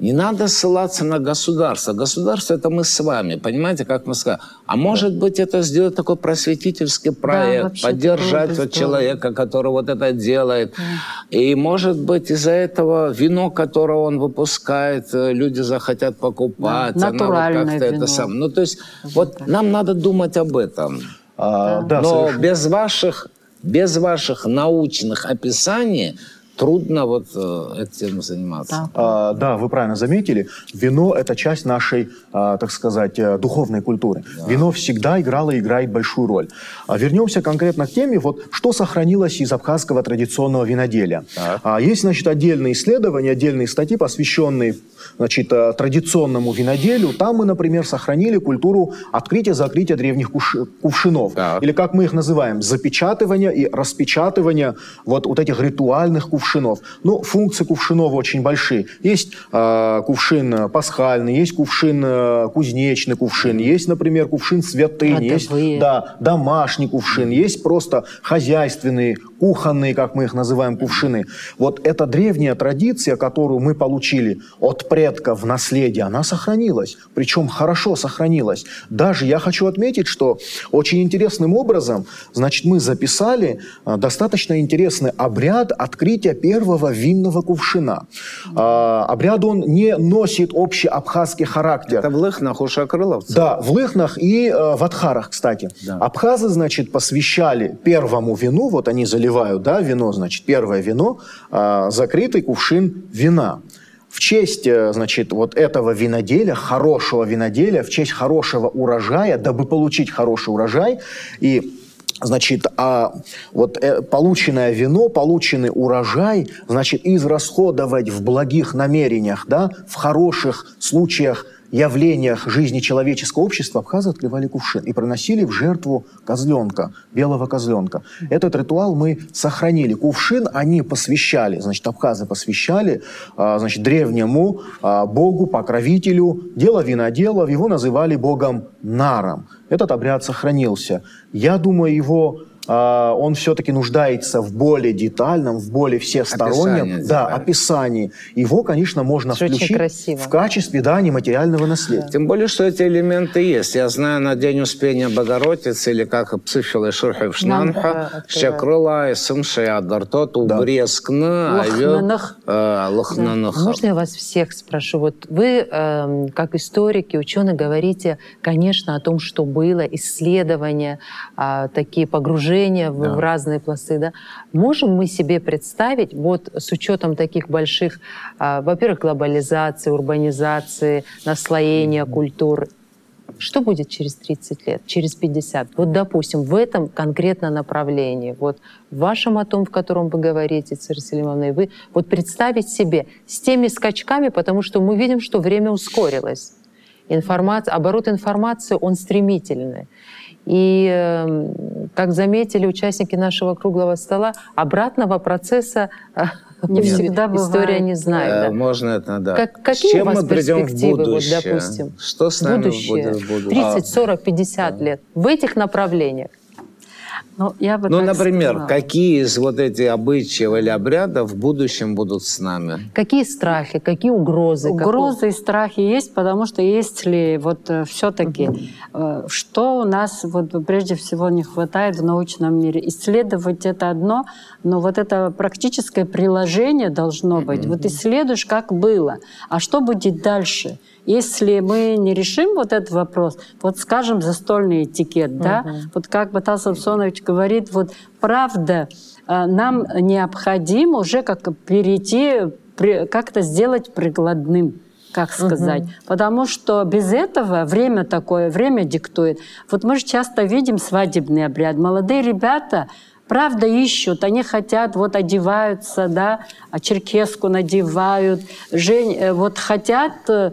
не надо ссылаться на государство. Государство – это мы с вами, понимаете, как мы сказали. А может быть, это сделать такой просветительский проект, да, поддержать вот человека, который вот это делает. Да. И, может быть, из-за этого вино, которое он выпускает, э, люди захотят покупать. Да, натуральное вот вино. Это сам. Ну, то есть, вот да. нам надо думать об этом. А, да. Но совершенно. без ваших, без ваших научных описаний – трудно вот э, этим заниматься. Да. А, да, вы правильно заметили. Вино – это часть нашей, а, так сказать, э, духовной культуры. Да. Вино всегда играло и играет большую роль. А вернемся конкретно к теме, вот что сохранилось из абхазского традиционного виноделия. А, есть, значит, отдельные исследования, отдельные статьи, посвященные значит, э, традиционному виноделию. Там мы, например, сохранили культуру открытия-закрытия древних кувшинов. Так. Или, как мы их называем, запечатывания и распечатывания вот, вот этих ритуальных кувшинов кувшинов. Ну, функции кувшинов очень большие. Есть э, кувшин пасхальный, есть кувшин э, кузнечный кувшин, есть, например, кувшин святыни, есть да, домашний кувшин, есть просто хозяйственные, кухонные, как мы их называем, кувшины. Вот эта древняя традиция, которую мы получили от предков в наследие, она сохранилась. Причем хорошо сохранилась. Даже я хочу отметить, что очень интересным образом, значит, мы записали э, достаточно интересный обряд открытия первого винного кувшина. А, обряд он не носит общий абхазский характер. Это в Лыхнах у шакрыловцев? Да, в Лыхнах и э, в Адхарах, кстати. Да. Абхазы, значит, посвящали первому вину, вот они заливают, да, вино, значит, первое вино, э, закрытый кувшин вина в честь, э, значит, вот этого виноделя, хорошего виноделя, в честь хорошего урожая, дабы получить хороший урожай и Значит, а вот э, полученное вино, полученный урожай, значит, израсходовать в благих намерениях, да, в хороших случаях явлениях жизни человеческого общества абхазы открывали кувшин и приносили в жертву козленка, белого козленка. Этот ритуал мы сохранили. Кувшин они посвящали, значит, абхазы посвящали, а, значит, древнему а, богу, покровителю, дело виноделов, его называли богом Наром. Этот обряд сохранился. Я думаю, его он все-таки нуждается в более детальном, в более всестороннем Описание, да, да. описании. Его, конечно, можно Это включить красиво. в качестве да, нематериального наследия. Тем более, что эти элементы есть. Я знаю, на День Успения Богородицы, или как псыфилы шурхев э, шнанха, щекрыла и сымши адартот, Да. убрескны, Лохнаных. лохнаных. Можно я вас всех спрошу? Вот вы, эм, как историки, ученые, говорите, конечно, о том, что было, исследования, а, такие погружения в, Да. в разные пласты. Да? Можем мы себе представить, вот с учетом таких больших, а, во-первых, глобализации, урбанизации, наслоения культур, что будет через 30 лет, через 50? Вот, допустим, в этом конкретно направлении, вот в вашем о том, в котором вы говорите, Царь Селимовна, и вы, вот представить себе с теми скачками, потому что мы видим, что время ускорилось. Информация, оборот информации, он стремительный. И, эм, как заметили участники нашего круглого стола, обратного процесса э, Не всегда история не знает. Э, да. Можно это, да. Как- С какие чем у вас мы придем в перспективы, вот, будущее? допустим? Что с нами будущее, будет в будущем? 30, 40, 50 лет, в этих направлениях. Ну, я бы Ну, например, сказала. какие из вот этих обычаев или обрядов в будущем будут с нами? Какие страхи, какие угрозы? Угрозы и страхи есть, потому что если вот все-таки, что у нас вот прежде всего не хватает в научном мире? Исследовать это одно, но вот это практическое приложение должно быть. Вот исследуешь, как было, а что будет дальше? Если мы не решим вот этот вопрос, вот скажем застольный этикет, да, вот как Батал Самсонович говорит, вот правда, э, нам необходимо уже как перейти, как-то сделать прикладным как сказать. Потому что без этого время такое, время диктует. Вот мы же часто видим свадебный обряд. Молодые ребята правда ищут, они хотят, вот одеваются, да, а черкеску надевают, жень, э, вот хотят э,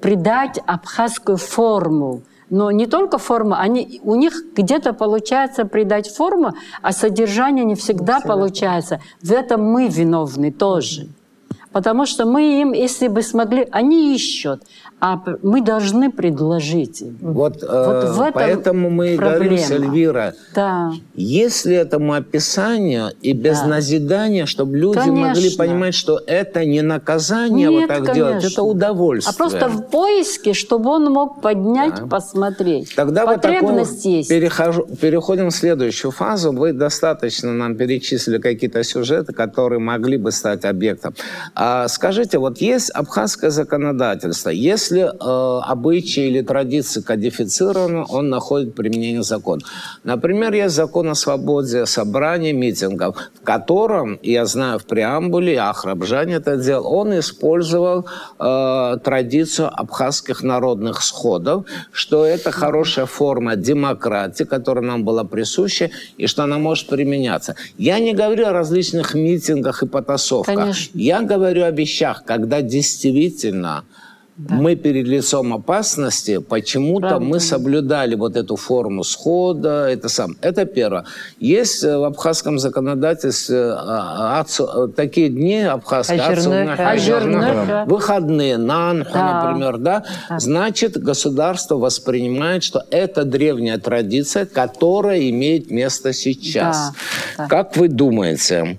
придать абхазскую форму. Но не только форма, они, у них где-то получается придать форму, а содержание не всегда получается. В этом мы виновны тоже. Потому что мы им, если бы смогли, они ищут, а мы должны предложить им. Вот, э, Вот в этом поэтому мы и говорим. Эльвира, Да. если этому описанию и без Да. назидания, чтобы люди могли Конечно. понимать, что это не наказание Нет, вот так делать, конечно. это удовольствие. А просто в поиске, чтобы он мог поднять, Да. посмотреть. Тогда вот такой Потребность есть. перехожу, переходим в следующую фазу. Вы достаточно нам перечислили какие-то сюжеты, которые могли бы стать объектом. А скажите, вот есть абхазское законодательство. Если э, обычаи или традиции кодифицированы, он находит применение закона. Например, есть закон о свободе собраний, митингов, в котором, я знаю, в преамбуле, Ахрабжан это делал, он использовал э, традицию абхазских народных сходов, что это хорошая форма демократии, которая нам была присуща, и что она может применяться. Я не говорю о различных митингах и потасовках. Конечно. Я говорю о вещах, когда действительно мы перед лицом опасности, почему-то Правда. мы соблюдали вот эту форму схода, это сам. Это первое. Есть э, в абхазском законодательстве а, ацу- э, такие дни абхазские, ажирных, да. выходные, нанха, Да. например, да? Значит, государство воспринимает, что это древняя традиция, которая имеет место сейчас. Да, да. Как вы думаете,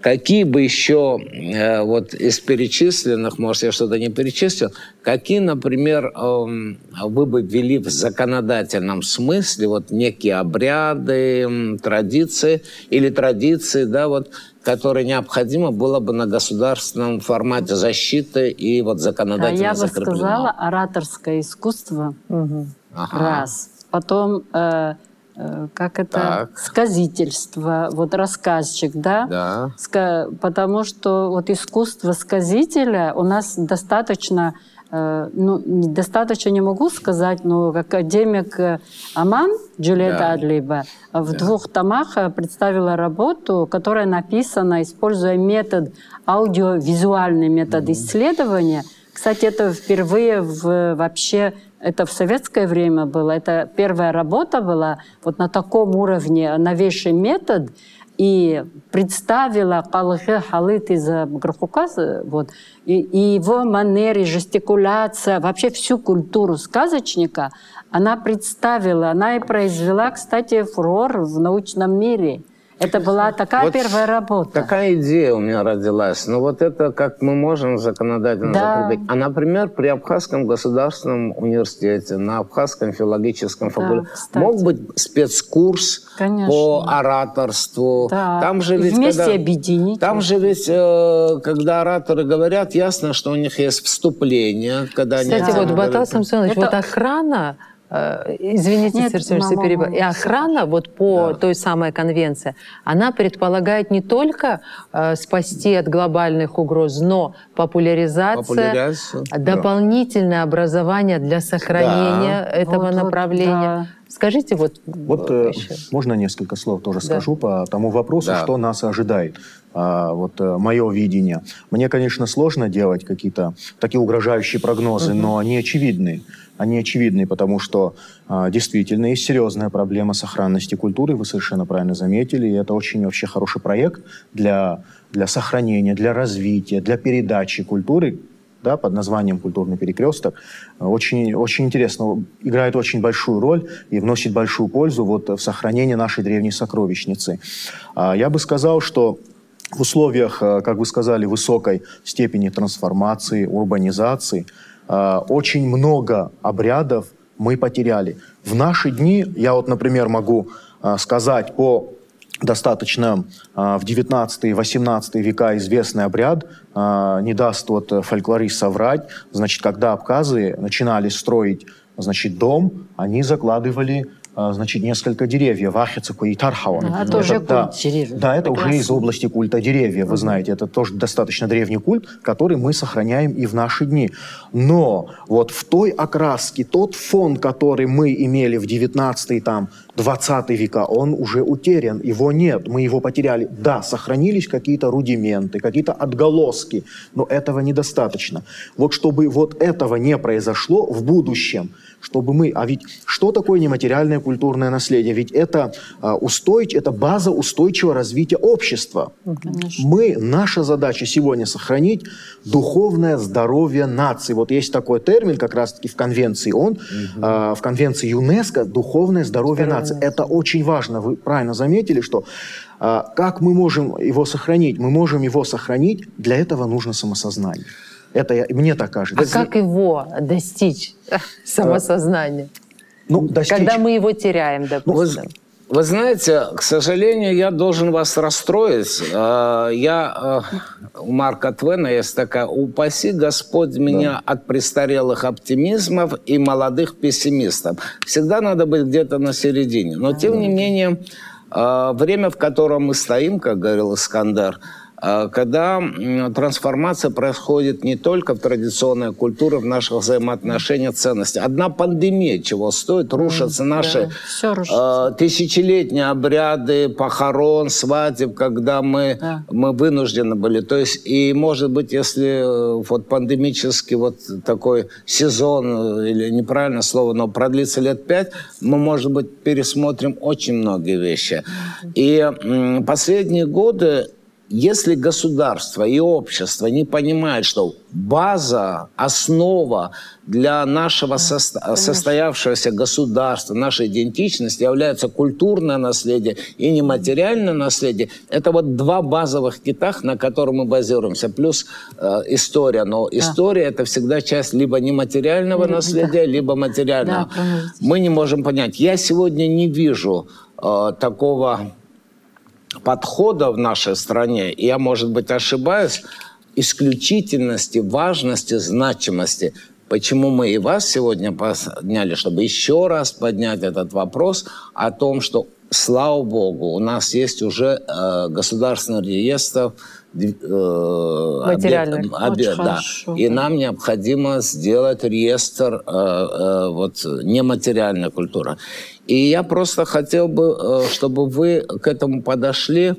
какие бы еще э, вот из перечисленных, может, я что-то не перечислил, какие, например, эм, вы бы ввели в законодательном смысле вот некие обряды, традиции или традиции, да, вот, которые необходимо было бы на государственном формате защиты и вот А законодательно я бы закреплено? сказала, ораторское искусство Мгм. Ага. раз. Потом, э, э, как это, Так. сказительство, вот рассказчик, да? Да. Ска- Потому что вот искусство сказителя у нас достаточно, э, ну, достаточно не могу сказать, но академик э, Аман Джульетта Да. Адлиба в двух томах э, представила работу, которая написана, используя метод, аудиовизуальный метод исследования. Кстати, это впервые в, вообще это в советское время было. Это первая работа была вот на таком уровне, новейший метод. И представила Калыхы Халыт из Грохукаса, вот, и, и его манеры, жестикуляция, вообще всю культуру сказочника, она представила, она и произвела, кстати, фурор в научном мире. Это была такая вот первая работа. Такая идея у меня родилась. Но вот это как мы можем законодательно да. закрепить. А, например, при Абхазском государственном университете, на Абхазском филологическом факультете да, мог быть спецкурс Конечно. по ораторству. Да. Там же ведь, Вместе когда, объединить. Там же ведь, э, когда ораторы говорят, ясно, что у них есть вступление. Когда Кстати, они вот Батал Самсонович, это... вот охрана извините, Нет, Сергей Сергеевич, переб... И охрана вот по да. той самой конвенции, она предполагает не только э, спасти от глобальных угроз, но популяризация, Популяризация дополнительное да. образование для сохранения да. этого вот, направления. Вот, да. Скажите вот... Вот э, можно несколько слов тоже да. скажу по тому вопросу, да. что нас ожидает. А, вот э, мое видение. Мне, конечно, сложно делать какие-то такие угрожающие прогнозы, угу. но они очевидны они очевидны, потому что э, действительно есть серьезная проблема сохранности культуры, вы совершенно правильно заметили, и это очень вообще хороший проект для, для сохранения, для развития, для передачи культуры да, под названием «Культурный перекресток», очень, очень интересно, играет очень большую роль и вносит большую пользу вот в сохранении нашей древней сокровищницы. А я бы сказал, что в условиях, э, как вы сказали, высокой степени трансформации, урбанизации – Э, очень много обрядов мы потеряли. В наши дни, я вот, например, могу э, сказать по достаточно э, в 19 и 18 века известный обряд, не даст вот фольклорист соврать, значит, когда абхазы начинали строить значит, дом, они закладывали а, значит, несколько деревьев. Ахицуку и Тархаун. А, это да, культ деревьев. Да, это Прекрасно. уже из области культа деревьев, вы знаете. Это тоже достаточно древний культ, который мы сохраняем и в наши дни. Но вот в той окраске, тот фон, который мы имели в 19 там, 20 века, он уже утерян, его нет, мы его потеряли. Да, сохранились какие-то рудименты, какие-то отголоски, но этого недостаточно. Вот чтобы вот этого не произошло в будущем – чтобы мы... А ведь что такое нематериальное культурное наследие? Ведь это, а, устойч, это база устойчивого развития общества. Конечно. Мы, наша задача сегодня сохранить духовное здоровье нации. Вот есть такой термин как раз-таки в конвенции он, угу. э, в конвенции ЮНЕСКО «духовное здоровье, здоровье нации». Это очень важно. Вы правильно заметили, что э, как мы можем его сохранить? Мы можем его сохранить, для этого нужно самосознание. Это я, мне так кажется. А как его достичь, самосознания? Ну, достичь... Когда мы его теряем, ну, допустим. Ну, вы знаете, к сожалению, я должен вас расстроить. А, я, э, у Марка Твена есть такая, упаси Господь меня да. от престарелых оптимизмов и молодых пессимистов. Всегда надо быть где-то на середине. Но, тем не менее, э, время, в котором мы стоим, как говорил Искандер, а, когда трансформация происходит не только в традиционной культуре, в наших взаимоотношениях, ценностей. Одна пандемия чего стоит, рушатся наши да, рушится. тысячелетние обряды похорон, свадеб, когда мы, да. мы вынуждены были. То есть, и может быть, если э, вот пандемический вот такой сезон, э, или неправильное слово, но продлится лет пять, мы, может быть, пересмотрим очень многие вещи. И последние годы если государство и общество не понимают, что база, основа для нашего состо состоявшегося государства, нашей идентичности является культурное наследие и нематериальное наследие, это вот два базовых китах, на которых мы базируемся, плюс э, история. Но да. история это всегда часть либо нематериального да. наследия, либо материального. Да, мы не можем понять. Я сегодня не вижу э, такого подхода в нашей стране, и я, может быть, ошибаюсь, исключительности, важности, значимости. Почему мы и вас сегодня подняли, чтобы еще раз поднять этот вопрос о том, что, слава богу, у нас есть уже э, государственный реестр материальных. Обед, обед, да. И нам необходимо сделать реестр э, э, вот, нематериальной культуры. И я просто хотел бы, э, чтобы вы к этому подошли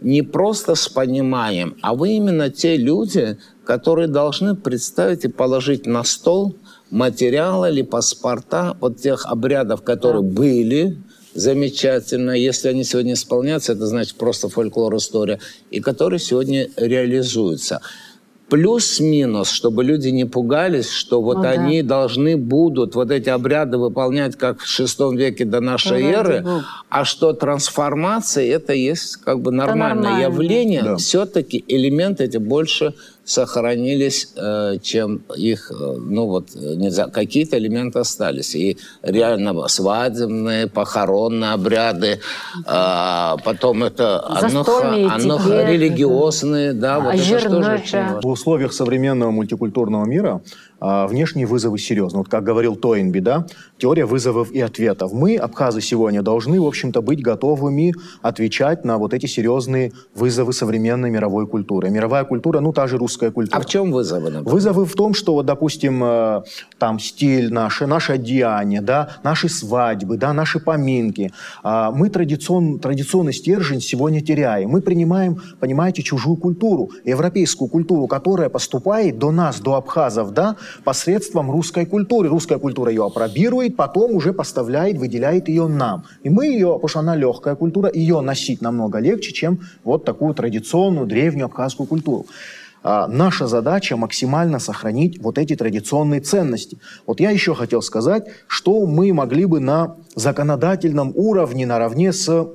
не просто с пониманием, а вы именно те люди, которые должны представить и положить на стол материалы или паспорта от тех обрядов, которые да. были, замечательно. Если они сегодня исполняются, это значит просто фольклор, история, и которые сегодня реализуются. плюс-минус, чтобы люди не пугались, что вот Ну они должны будут вот эти обряды выполнять как в шестом веке до нашей ради эры, бога. а что трансформация это есть как бы нормальное нормально. явление. Да. Все-таки элементы эти больше сохранились, э, чем их, э, ну вот, э, не знаю, какие-то элементы остались. И реально свадебные, похоронные обряды, а, потом это религиозные, да, вот это же тоже Озерное. очень важно. В условиях современного мультикультурного мира а, внешние вызовы серьезны. Вот как говорил Тойнби, да, теория вызовов и ответов. Мы, абхазы, сегодня должны, в общем-то, быть готовыми отвечать на вот эти серьезные вызовы современной мировой культуры. Мировая культура, ну, та же русская культура. А в чем вызовы? например? Вызовы в том, что, вот, допустим, э, там стиль наш, наше одеяние, да, наши свадьбы, да, наши поминки. А, мы традицион, традиционный стержень сегодня теряем. Мы принимаем, понимаете, чужую культуру, европейскую культуру, которая поступает до нас, до абхазов, да, посредством русской культуры. Русская культура ее апробирует, потом уже поставляет, выделяет ее нам. И мы ее, потому что она легкая культура, ее носить намного легче, чем вот такую традиционную древнюю абхазскую культуру. А, наша задача максимально сохранить вот эти традиционные ценности. Вот я еще хотел сказать, что мы могли бы на законодательном уровне наравне с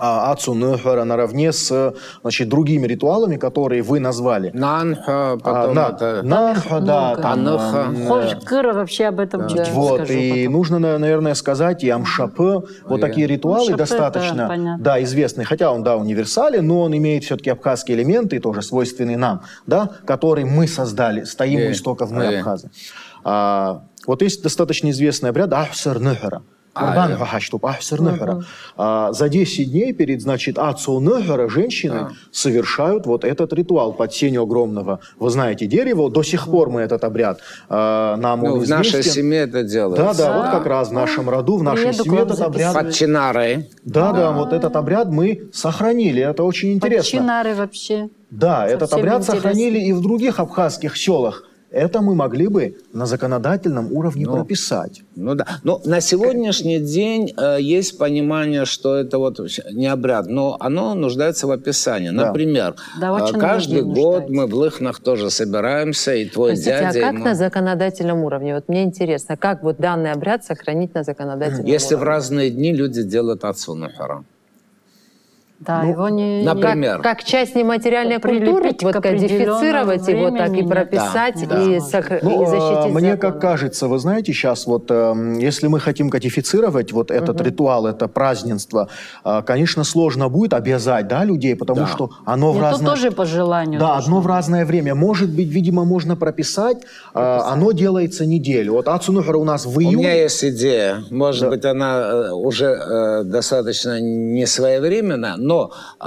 Ацу Нехера, наравне с значит, другими ритуалами, которые вы назвали. Нанха, А, потом на- это... Нанха, да, Анаха. э, Хошкыра вообще об этом чуть вот, скажу и потом. нужно, на- наверное, сказать и Амшапе. Вот такие ритуалы достаточно, да, да, известные. Хотя он, да, универсален, но он имеет все-таки абхазские элементы, тоже свойственные нам, да, которые мы создали, стоим у Э, истоков мы, э. абхазы. А, вот есть достаточно известный обряд Ахсер Нехера. А, Курбан э. Гахаштуб, Ахсер Нехера. А, За 10 дней перед, значит, Ацу Нехера женщины совершают вот этот ритуал под сенью огромного, вы знаете, дерева. До сих пор мы этот обряд а, нам Ну, в нашей семье это делается. Да, да, вот как раз в нашем роду, в нашей семье этот обряд. Под чинарой. Да, да, вот этот обряд мы сохранили. Это очень интересно. Чинары вообще. Да, этот обряд интересно. сохранили и в других абхазских селах. Это мы могли бы на законодательном уровне Ну, прописать. Ну да. Но на сегодняшний день э, есть понимание, что это вот не обряд, но оно нуждается в описании. Да. Например, Да, э, каждый год мы в Лыхнах тоже собираемся, и твой Простите, а дядя... как и мы- на законодательном уровне? Вот мне интересно, как вот данный обряд сохранить на законодательном Если в уровне? разные дни люди делают отцу нахара. Да, Ну, его не... например, не- Пример. Как часть нематериальной культуры, вот кодифицировать его, так и прописать, да, и, да. сох- Ну, и защитить а, мне как кажется, вы знаете, сейчас вот, эм, если мы хотим кодифицировать вот этот ритуал, это праздненство, а, конечно, сложно будет обязать, да, людей, потому Да. что оно в разное... тоже по желанию. Да, должно одно в разное время. Может быть, видимо, можно прописать. а, оно делается неделю. Вот Ацунухара у нас в У меня июне. есть идея, может Да. быть, она э, уже э, достаточно не своевременна, но э,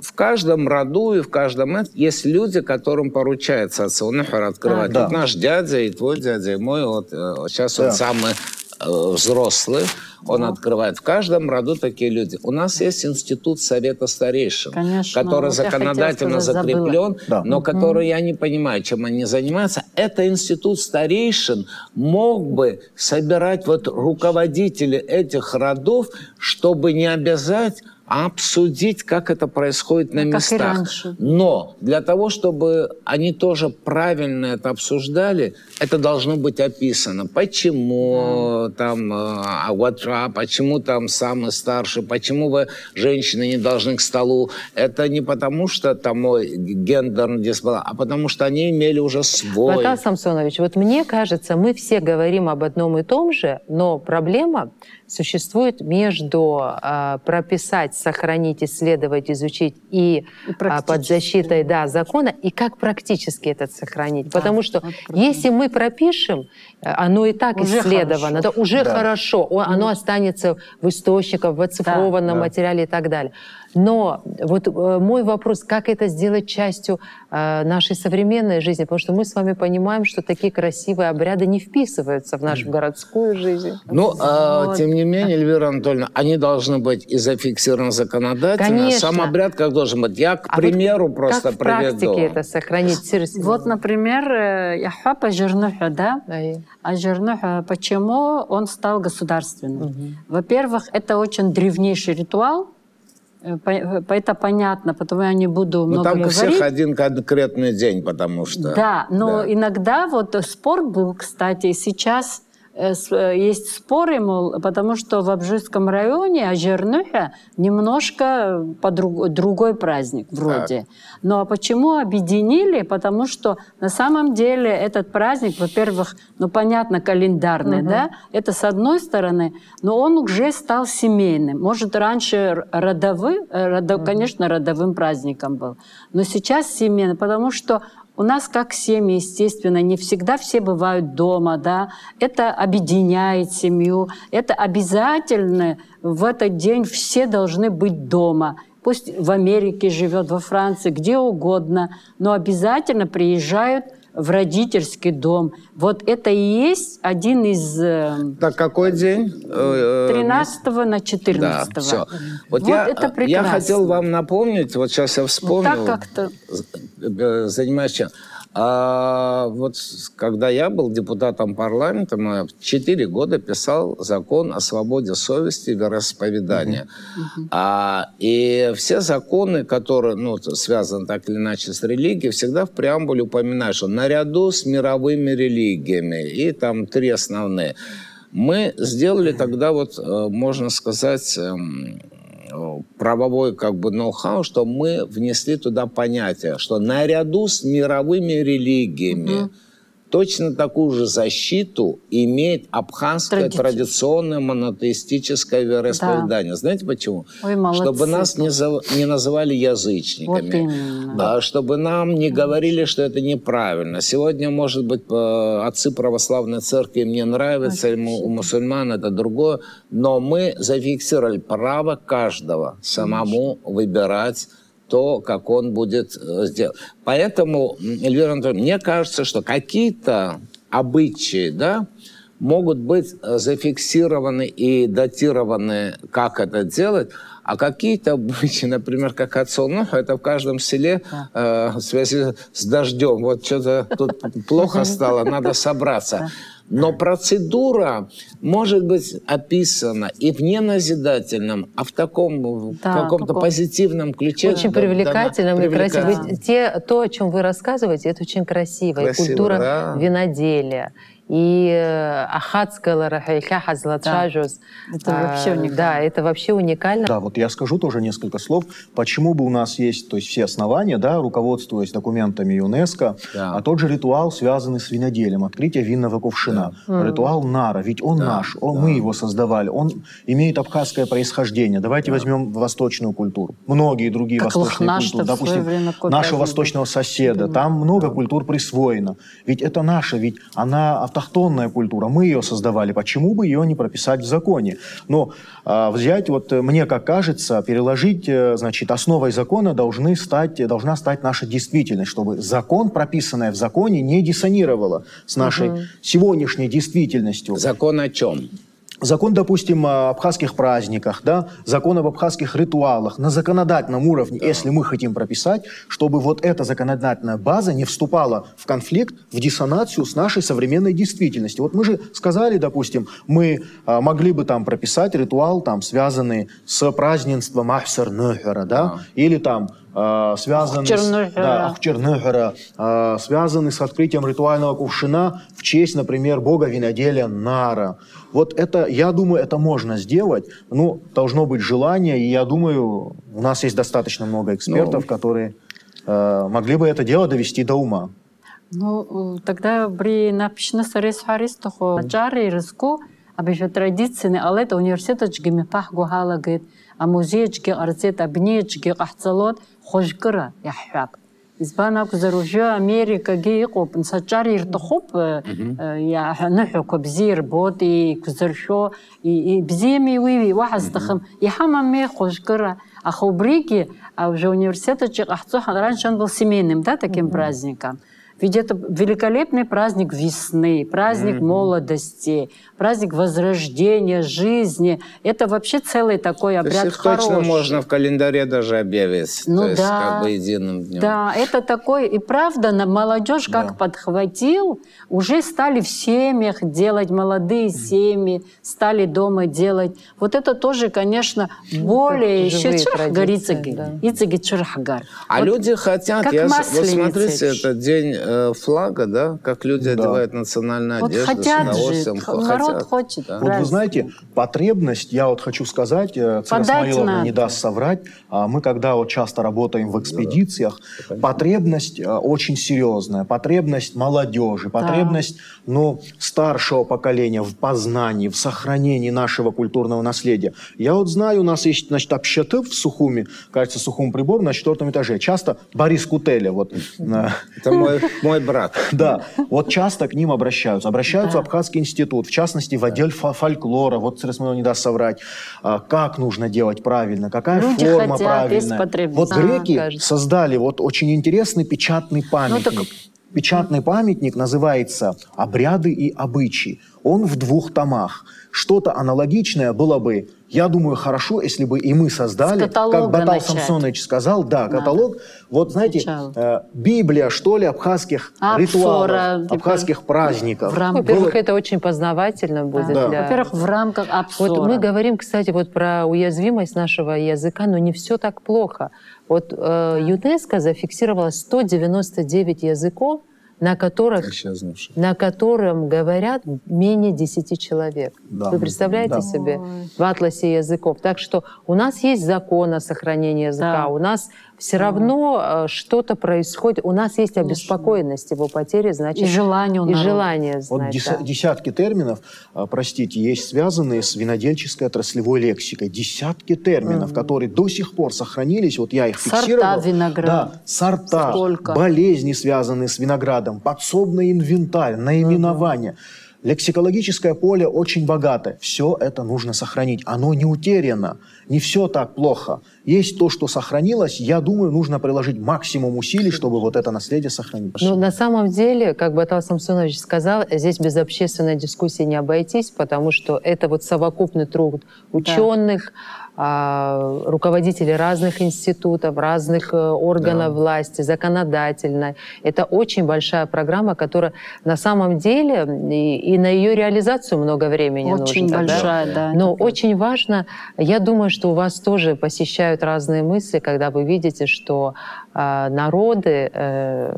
в каждом роду и в каждом есть люди, которым поручается отцу Нахар открывать. Да. Вот наш дядя и твой дядя, и мой, вот э, сейчас Да. он самый э, взрослый, он открывает. В каждом роду такие люди. У нас есть институт Совета Старейшин, Конечно, который вот законодательно сказать, закреплен, Да. но который я не понимаю, чем они занимаются. Это институт старейшин мог бы собирать вот руководителей этих родов, чтобы не обязать, а обсудить, как это происходит на как и местах. раньше. Но для того, чтобы они тоже правильно это обсуждали, это должно быть описано. Почему там, э, а вот, а почему там самый старший, почему вы, женщины, не должны к столу. Это не потому, что там гендерный дисбаланс, а потому что они имели уже свой. Ватас Самсонович, вот мне кажется, мы все говорим об одном и том же, но проблема существует между а, прописать, сохранить, исследовать, изучить и, И а, под защитой да, закона, и как практически это сохранить. Да, Потому что вот если мы пропишем, э, оно и так Уже исследовано, хорошо. да, уже Да. хорошо, оно останется в источниках, в оцифрованном Да. материале и так далее. Но вот э, мой вопрос, как это сделать частью э, нашей современной жизни? Потому что мы с вами понимаем, что такие красивые обряды не вписываются в нашу городскую жизнь. Ну, а, Вот. тем не менее, Эльвира Анатольевна, они должны быть и зафиксированы законодательно. Конечно. Сам обряд как должен быть. Я, к А вот примеру, просто как в практике приведу. это сохранить? Вот, например, э, Яхапа Жернуха, да? А Жернуха, почему он стал государственным? Во-первых, это очень древнейший ритуал, Это понятно, потому я не буду Ну, много там у говорить. всех один конкретный день, потому что... Да, но Да. иногда вот спор был, кстати, сейчас э, э, есть споры, мол, потому что в Обжирском районе Ажернуха немножко по другой праздник вроде. Но а почему объединили? Потому что на самом деле этот праздник, во-первых, ну понятно, календарный, да, это с одной стороны, но он уже стал семейным. Может, раньше родовым, конечно, родовым праздником был, но сейчас семейный, потому что у нас как семьи, естественно, не всегда все бывают дома, да. Это объединяет семью. Это обязательно в этот день все должны быть дома. Пусть в Америке живет, во Франции, где угодно, но обязательно приезжают в родительский дом. Вот это и есть один из э, Так какой день? Э, э, 13 на 14. Да, все. Вот, Вот я, это я прекрасно. хотел вам напомнить, вот сейчас я Вот вспомнил, так как-то. э, занимаюсь чем. А, вот когда я был депутатом парламента, мы четыре года писал закон о свободе совести и вероисповедания. А, и все законы, которые ну, связаны так или иначе с религией, всегда в преамбуле упоминают, что наряду с мировыми религиями, и там три основные, мы сделали тогда вот, э, можно сказать, эм, правовой как бы ноу-хау, что мы внесли туда понятие, что наряду с мировыми религиями точно такую же защиту имеет абхазское Традиция. традиционное монотеистическое вероисповедание. Знаете почему? Ой, молодцы. Чтобы нас не, за- не называли язычниками. Вот. Да, чтобы нам не говорили, что это неправильно. Сегодня, может быть, отцы православной церкви им не нравятся, му- у мусульман это другое, но мы зафиксировали право каждого самому выбирать то, как он будет э, сделать. Поэтому, Эльвира Анатольевна, мне кажется, что какие-то обычаи, да, могут быть э, зафиксированы и датированы, как это делать, а какие-то обычаи, например, как отцовнуха, это в каждом селе э, в связи с дождем. Вот что-то тут плохо стало, надо собраться. Но процедура может быть описана и в неназидательном, а в таком в Да, каком-то таком- позитивном ключе. Очень да- привлекательным дана- и привлекательным. Ведь те, то, о чем вы рассказываете, это очень красиво. Красиво, и культура да. виноделия. И э, ахатская ларахайка златшажус. Это вообще уникально. А, Да, это вообще уникально. Да, вот я скажу тоже несколько слов, почему бы у нас есть то есть все основания, да, руководствуясь документами ЮНЕСКо, Да. а тот же ритуал, связанный с виноделием, открытие винного кувшина, ритуал Нара, ведь он Да, наш, он, да. мы его создавали, он имеет абхазское происхождение. Давайте возьмем восточную культуру, многие другие Как восточные Лохнаш, культуры, допустим, нашего восточного соседа, там много культур присвоено. Ведь это наша, ведь она автохтонная культура, мы ее создавали, почему бы ее не прописать в законе? Но а, взять, вот э, мне как кажется, переложить, э, значит, основой закона должны стать, должна стать наша действительность, чтобы закон, прописанное в законе, не диссонировало с нашей сегодняшней действительностью. Закон о чем? Закон, допустим, о абхазских праздниках, да, закон об абхазских ритуалах на законодательном уровне, если мы хотим прописать, чтобы вот эта законодательная база не вступала в конфликт, в диссонацию с нашей современной действительностью. Вот мы же сказали, допустим, мы а, могли бы там прописать ритуал, там, связанный с празднеством Ахсар Нухера, да, или там а, связанный с, Ахчер-Нухера. да, Ахчер-Нухера, а, связанный с открытием ритуального кувшина в честь, например, бога виноделия Нара. Вот это, я думаю, это можно сделать. Ну, должно быть желание, и я думаю, у нас есть достаточно много экспертов, которые э, могли бы это дело довести до ума. Ну, э, тогда при напишно сарис харистохо джари риску, абиша традицияны, але это университетчги мипах гухала гит, а музеечги арцет, абнеечги қахцалот, хожгыра хәжкыра иаҳҳәап избан акәзар уажәы америкагьы иҟоуп. Нцаҿар ирҭахуп аҳәаныҳәақәа бзиа ирбот еиқәзыршәо бзиами уи уаҳа зҭахым иҳамами хәыжкыра аха убригьы уже университет аҿы иҟаҳҵо раньше он был семейным да таким праздником. mm -hmm. Ведь это великолепный праздник весны, праздник mm-hmm. молодости, праздник возрождения жизни. Это вообще целый такой обряд То есть хороший. точно можно в календаре даже объявить. Ну то да. Есть как бы единым днем. Да, это такой... И правда, молодежь как да. подхватил, уже стали в семьях делать, молодые mm-hmm. семьи стали дома делать. Вот это тоже, конечно, ну, более... Еще говорится, да. А вот люди хотят... Я, вот смотрите, это день э, флага, да? Как люди да. одевают национальную вот одежду хотят с удовольствием. Же, народ хочет. Да. Вот вы знаете, потребность, я вот хочу сказать, э, Смаиловна не даст соврать, а мы когда вот часто работаем в экспедициях, да. потребность э, очень серьезная, потребность молодежи, потребность, да. ну, старшего поколения в познании, в сохранении нашего культурного наследия. Я вот знаю, у нас есть, значит, общеты в Сухуми, кажется, Сухум прибор на четвертом этаже. Часто Борис Кутеля, вот. Это мой, мой брат. Да, вот часто к ним обращаются. Обращаются в Абхазский институт, в частности, в отдел фольклора. Вот Царесманов не даст соврать. А, как нужно делать правильно, какая Люди форма правильная. Вот греки кажется. создали вот очень интересный печатный памятник. Ну, так... Печатный памятник называется «Обряды и обычаи». Он в двух томах. Что-то аналогичное было бы, я думаю, хорошо, если бы и мы создали, как Батал начать. Самсонович сказал, да, каталог. Надо. Вот знаете, э, Библия, что ли, абхазских Апсора, ритуалов, типа, абхазских праздников. Во-первых, было... это очень познавательно будет. Да. Для... Во-первых, в рамках Апсора. Вот мы говорим, кстати, вот про уязвимость нашего языка, но не все так плохо. Вот э, ЮНЕСКО зафиксировала 199 языков, на, которых, на котором говорят менее 10 человек. Да. Вы представляете да. себе в атласе языков? Так что у нас есть закон о сохранении языка, да. у нас все равно э, что-то происходит. У нас есть обеспокоенность его потери, значит... И желание И желание знать, Вот да. десятки терминов, э, простите, есть связанные с винодельческой отраслевой лексикой. Десятки терминов, угу. которые до сих пор сохранились. Вот я их фиксировал. Сорта винограда. Да, сорта, Сколько? болезни, связанные с виноградом, подсобный инвентарь, наименование. Угу. Лексикологическое поле очень богатое. Все это нужно сохранить. Оно не утеряно. Не все так плохо. Есть то, что сохранилось. Я думаю, нужно приложить максимум усилий, чтобы вот это наследие сохранить. Ну, на самом деле, как Батал Самсонович сказал, здесь без общественной дискуссии не обойтись, потому что это вот совокупный труд ученых, да руководители разных институтов, разных э, органов да. власти, законодательной. Это очень большая программа, которая на самом деле и, и на ее реализацию много времени очень нужно. Очень большая, да. да Но очень важно, я думаю, что у вас тоже посещают разные мысли, когда вы видите, что э, народы э,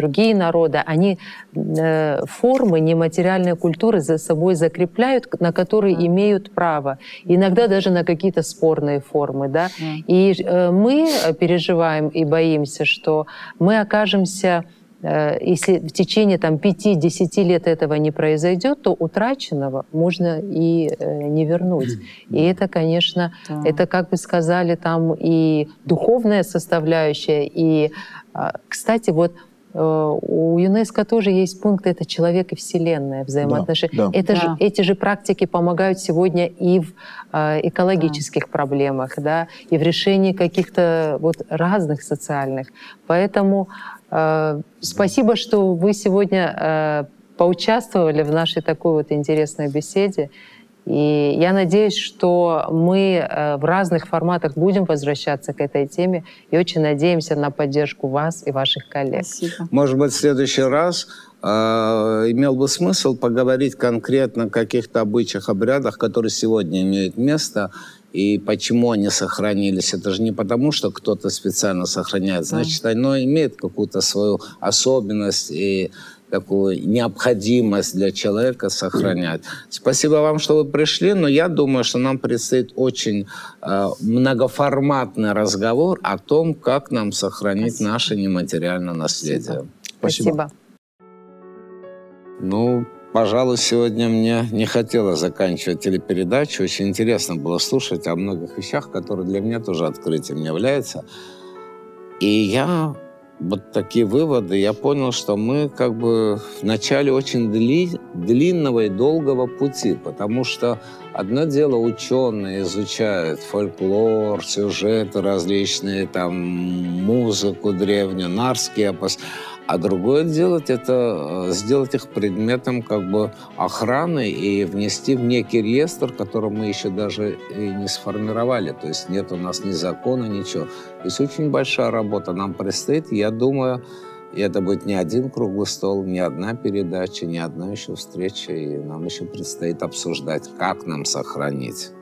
другие народы, они э, формы нематериальной культуры за собой закрепляют, на которые mm. имеют право. Иногда даже на какие-то спорные формы. Да? Mm. И э, мы переживаем и боимся, что мы окажемся э, если в течение там, 5-10 лет этого не произойдет, то утраченного можно и э, не вернуть. И это, конечно, да. это, как вы сказали, там и духовная составляющая, и, э, кстати, вот Э, у ЮНЕСКО тоже есть пункт «это человек и Вселенная», взаимоотношения. Да, да. Это да. Же, эти же практики помогают сегодня и в э, экологических да. проблемах, да, и в решении каких-то вот разных социальных. Поэтому э, спасибо, что вы сегодня э, поучаствовали в нашей такой вот интересной беседе. И я надеюсь, что мы э, в разных форматах будем возвращаться к этой теме и очень надеемся на поддержку вас и ваших коллег. Спасибо. Может быть, в следующий раз э, имел бы смысл поговорить конкретно о каких-то обычаях, обрядах, которые сегодня имеют место, и почему они сохранились. Это же не потому, что кто-то специально сохраняет. Значит, оно имеет какую-то свою особенность и такую необходимость для человека сохранять. Спасибо вам, что вы пришли, но я думаю, что нам предстоит очень э, многоформатный разговор о том, как нам сохранить Спасибо. наше нематериальное наследие. Спасибо. Спасибо. Ну, пожалуй, сегодня мне не хотелось заканчивать телепередачу. Очень интересно было слушать о многих вещах, которые для меня тоже открытием являются. И я вот такие выводы, я понял, что мы как бы в начале очень дли, длинного и долгого пути, потому что одно дело ученые изучают фольклор, сюжеты различные, там музыку древнюю, нарский эпос, А другое делать это э, сделать их предметом как бы охраны и внести в некий реестр, который мы еще даже и не сформировали. То есть нет у нас ни закона, ничего. То есть очень большая работа нам предстоит. Я думаю, и это будет не один круглый стол, не одна передача, не одна еще встреча. И нам еще предстоит обсуждать, как нам сохранить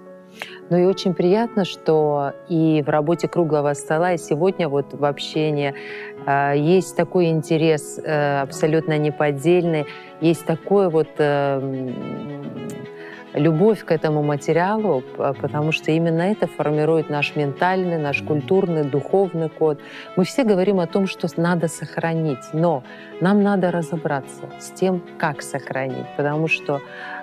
ну и очень приятно, что и в работе круглого стола, и сегодня вот в общении э, есть такой интерес э, абсолютно неподдельный, есть такой вот э, любовь к этому материалу, потому что именно это формирует наш ментальный, наш культурный, духовный код. Мы все говорим о том, что надо сохранить, но нам надо разобраться с тем, как сохранить, потому что а,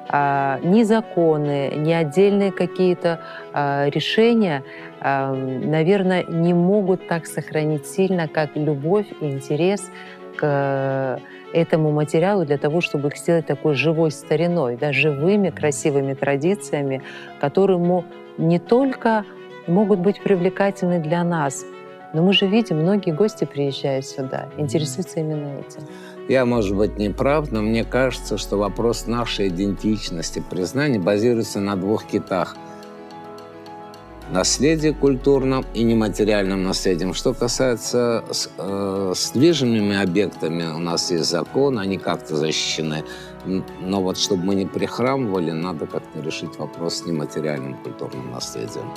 ни законы, ни отдельные какие-то а, решения, а, наверное, не могут так сохранить сильно, как любовь и интерес к этому материалу для того, чтобы их сделать такой живой стариной, да, живыми, красивыми традициями, которые не только могут быть привлекательны для нас, но мы же видим, многие гости приезжают сюда, интересуются именно этим. Я, может быть, не прав, но мне кажется, что вопрос нашей идентичности, признания базируется на двух китах. Наследие культурном и нематериальным наследием. Что касается э, с движимыми объектами, у нас есть закон, они как-то защищены. Но вот чтобы мы не прихрамывали, надо как-то решить вопрос с нематериальным культурным наследием.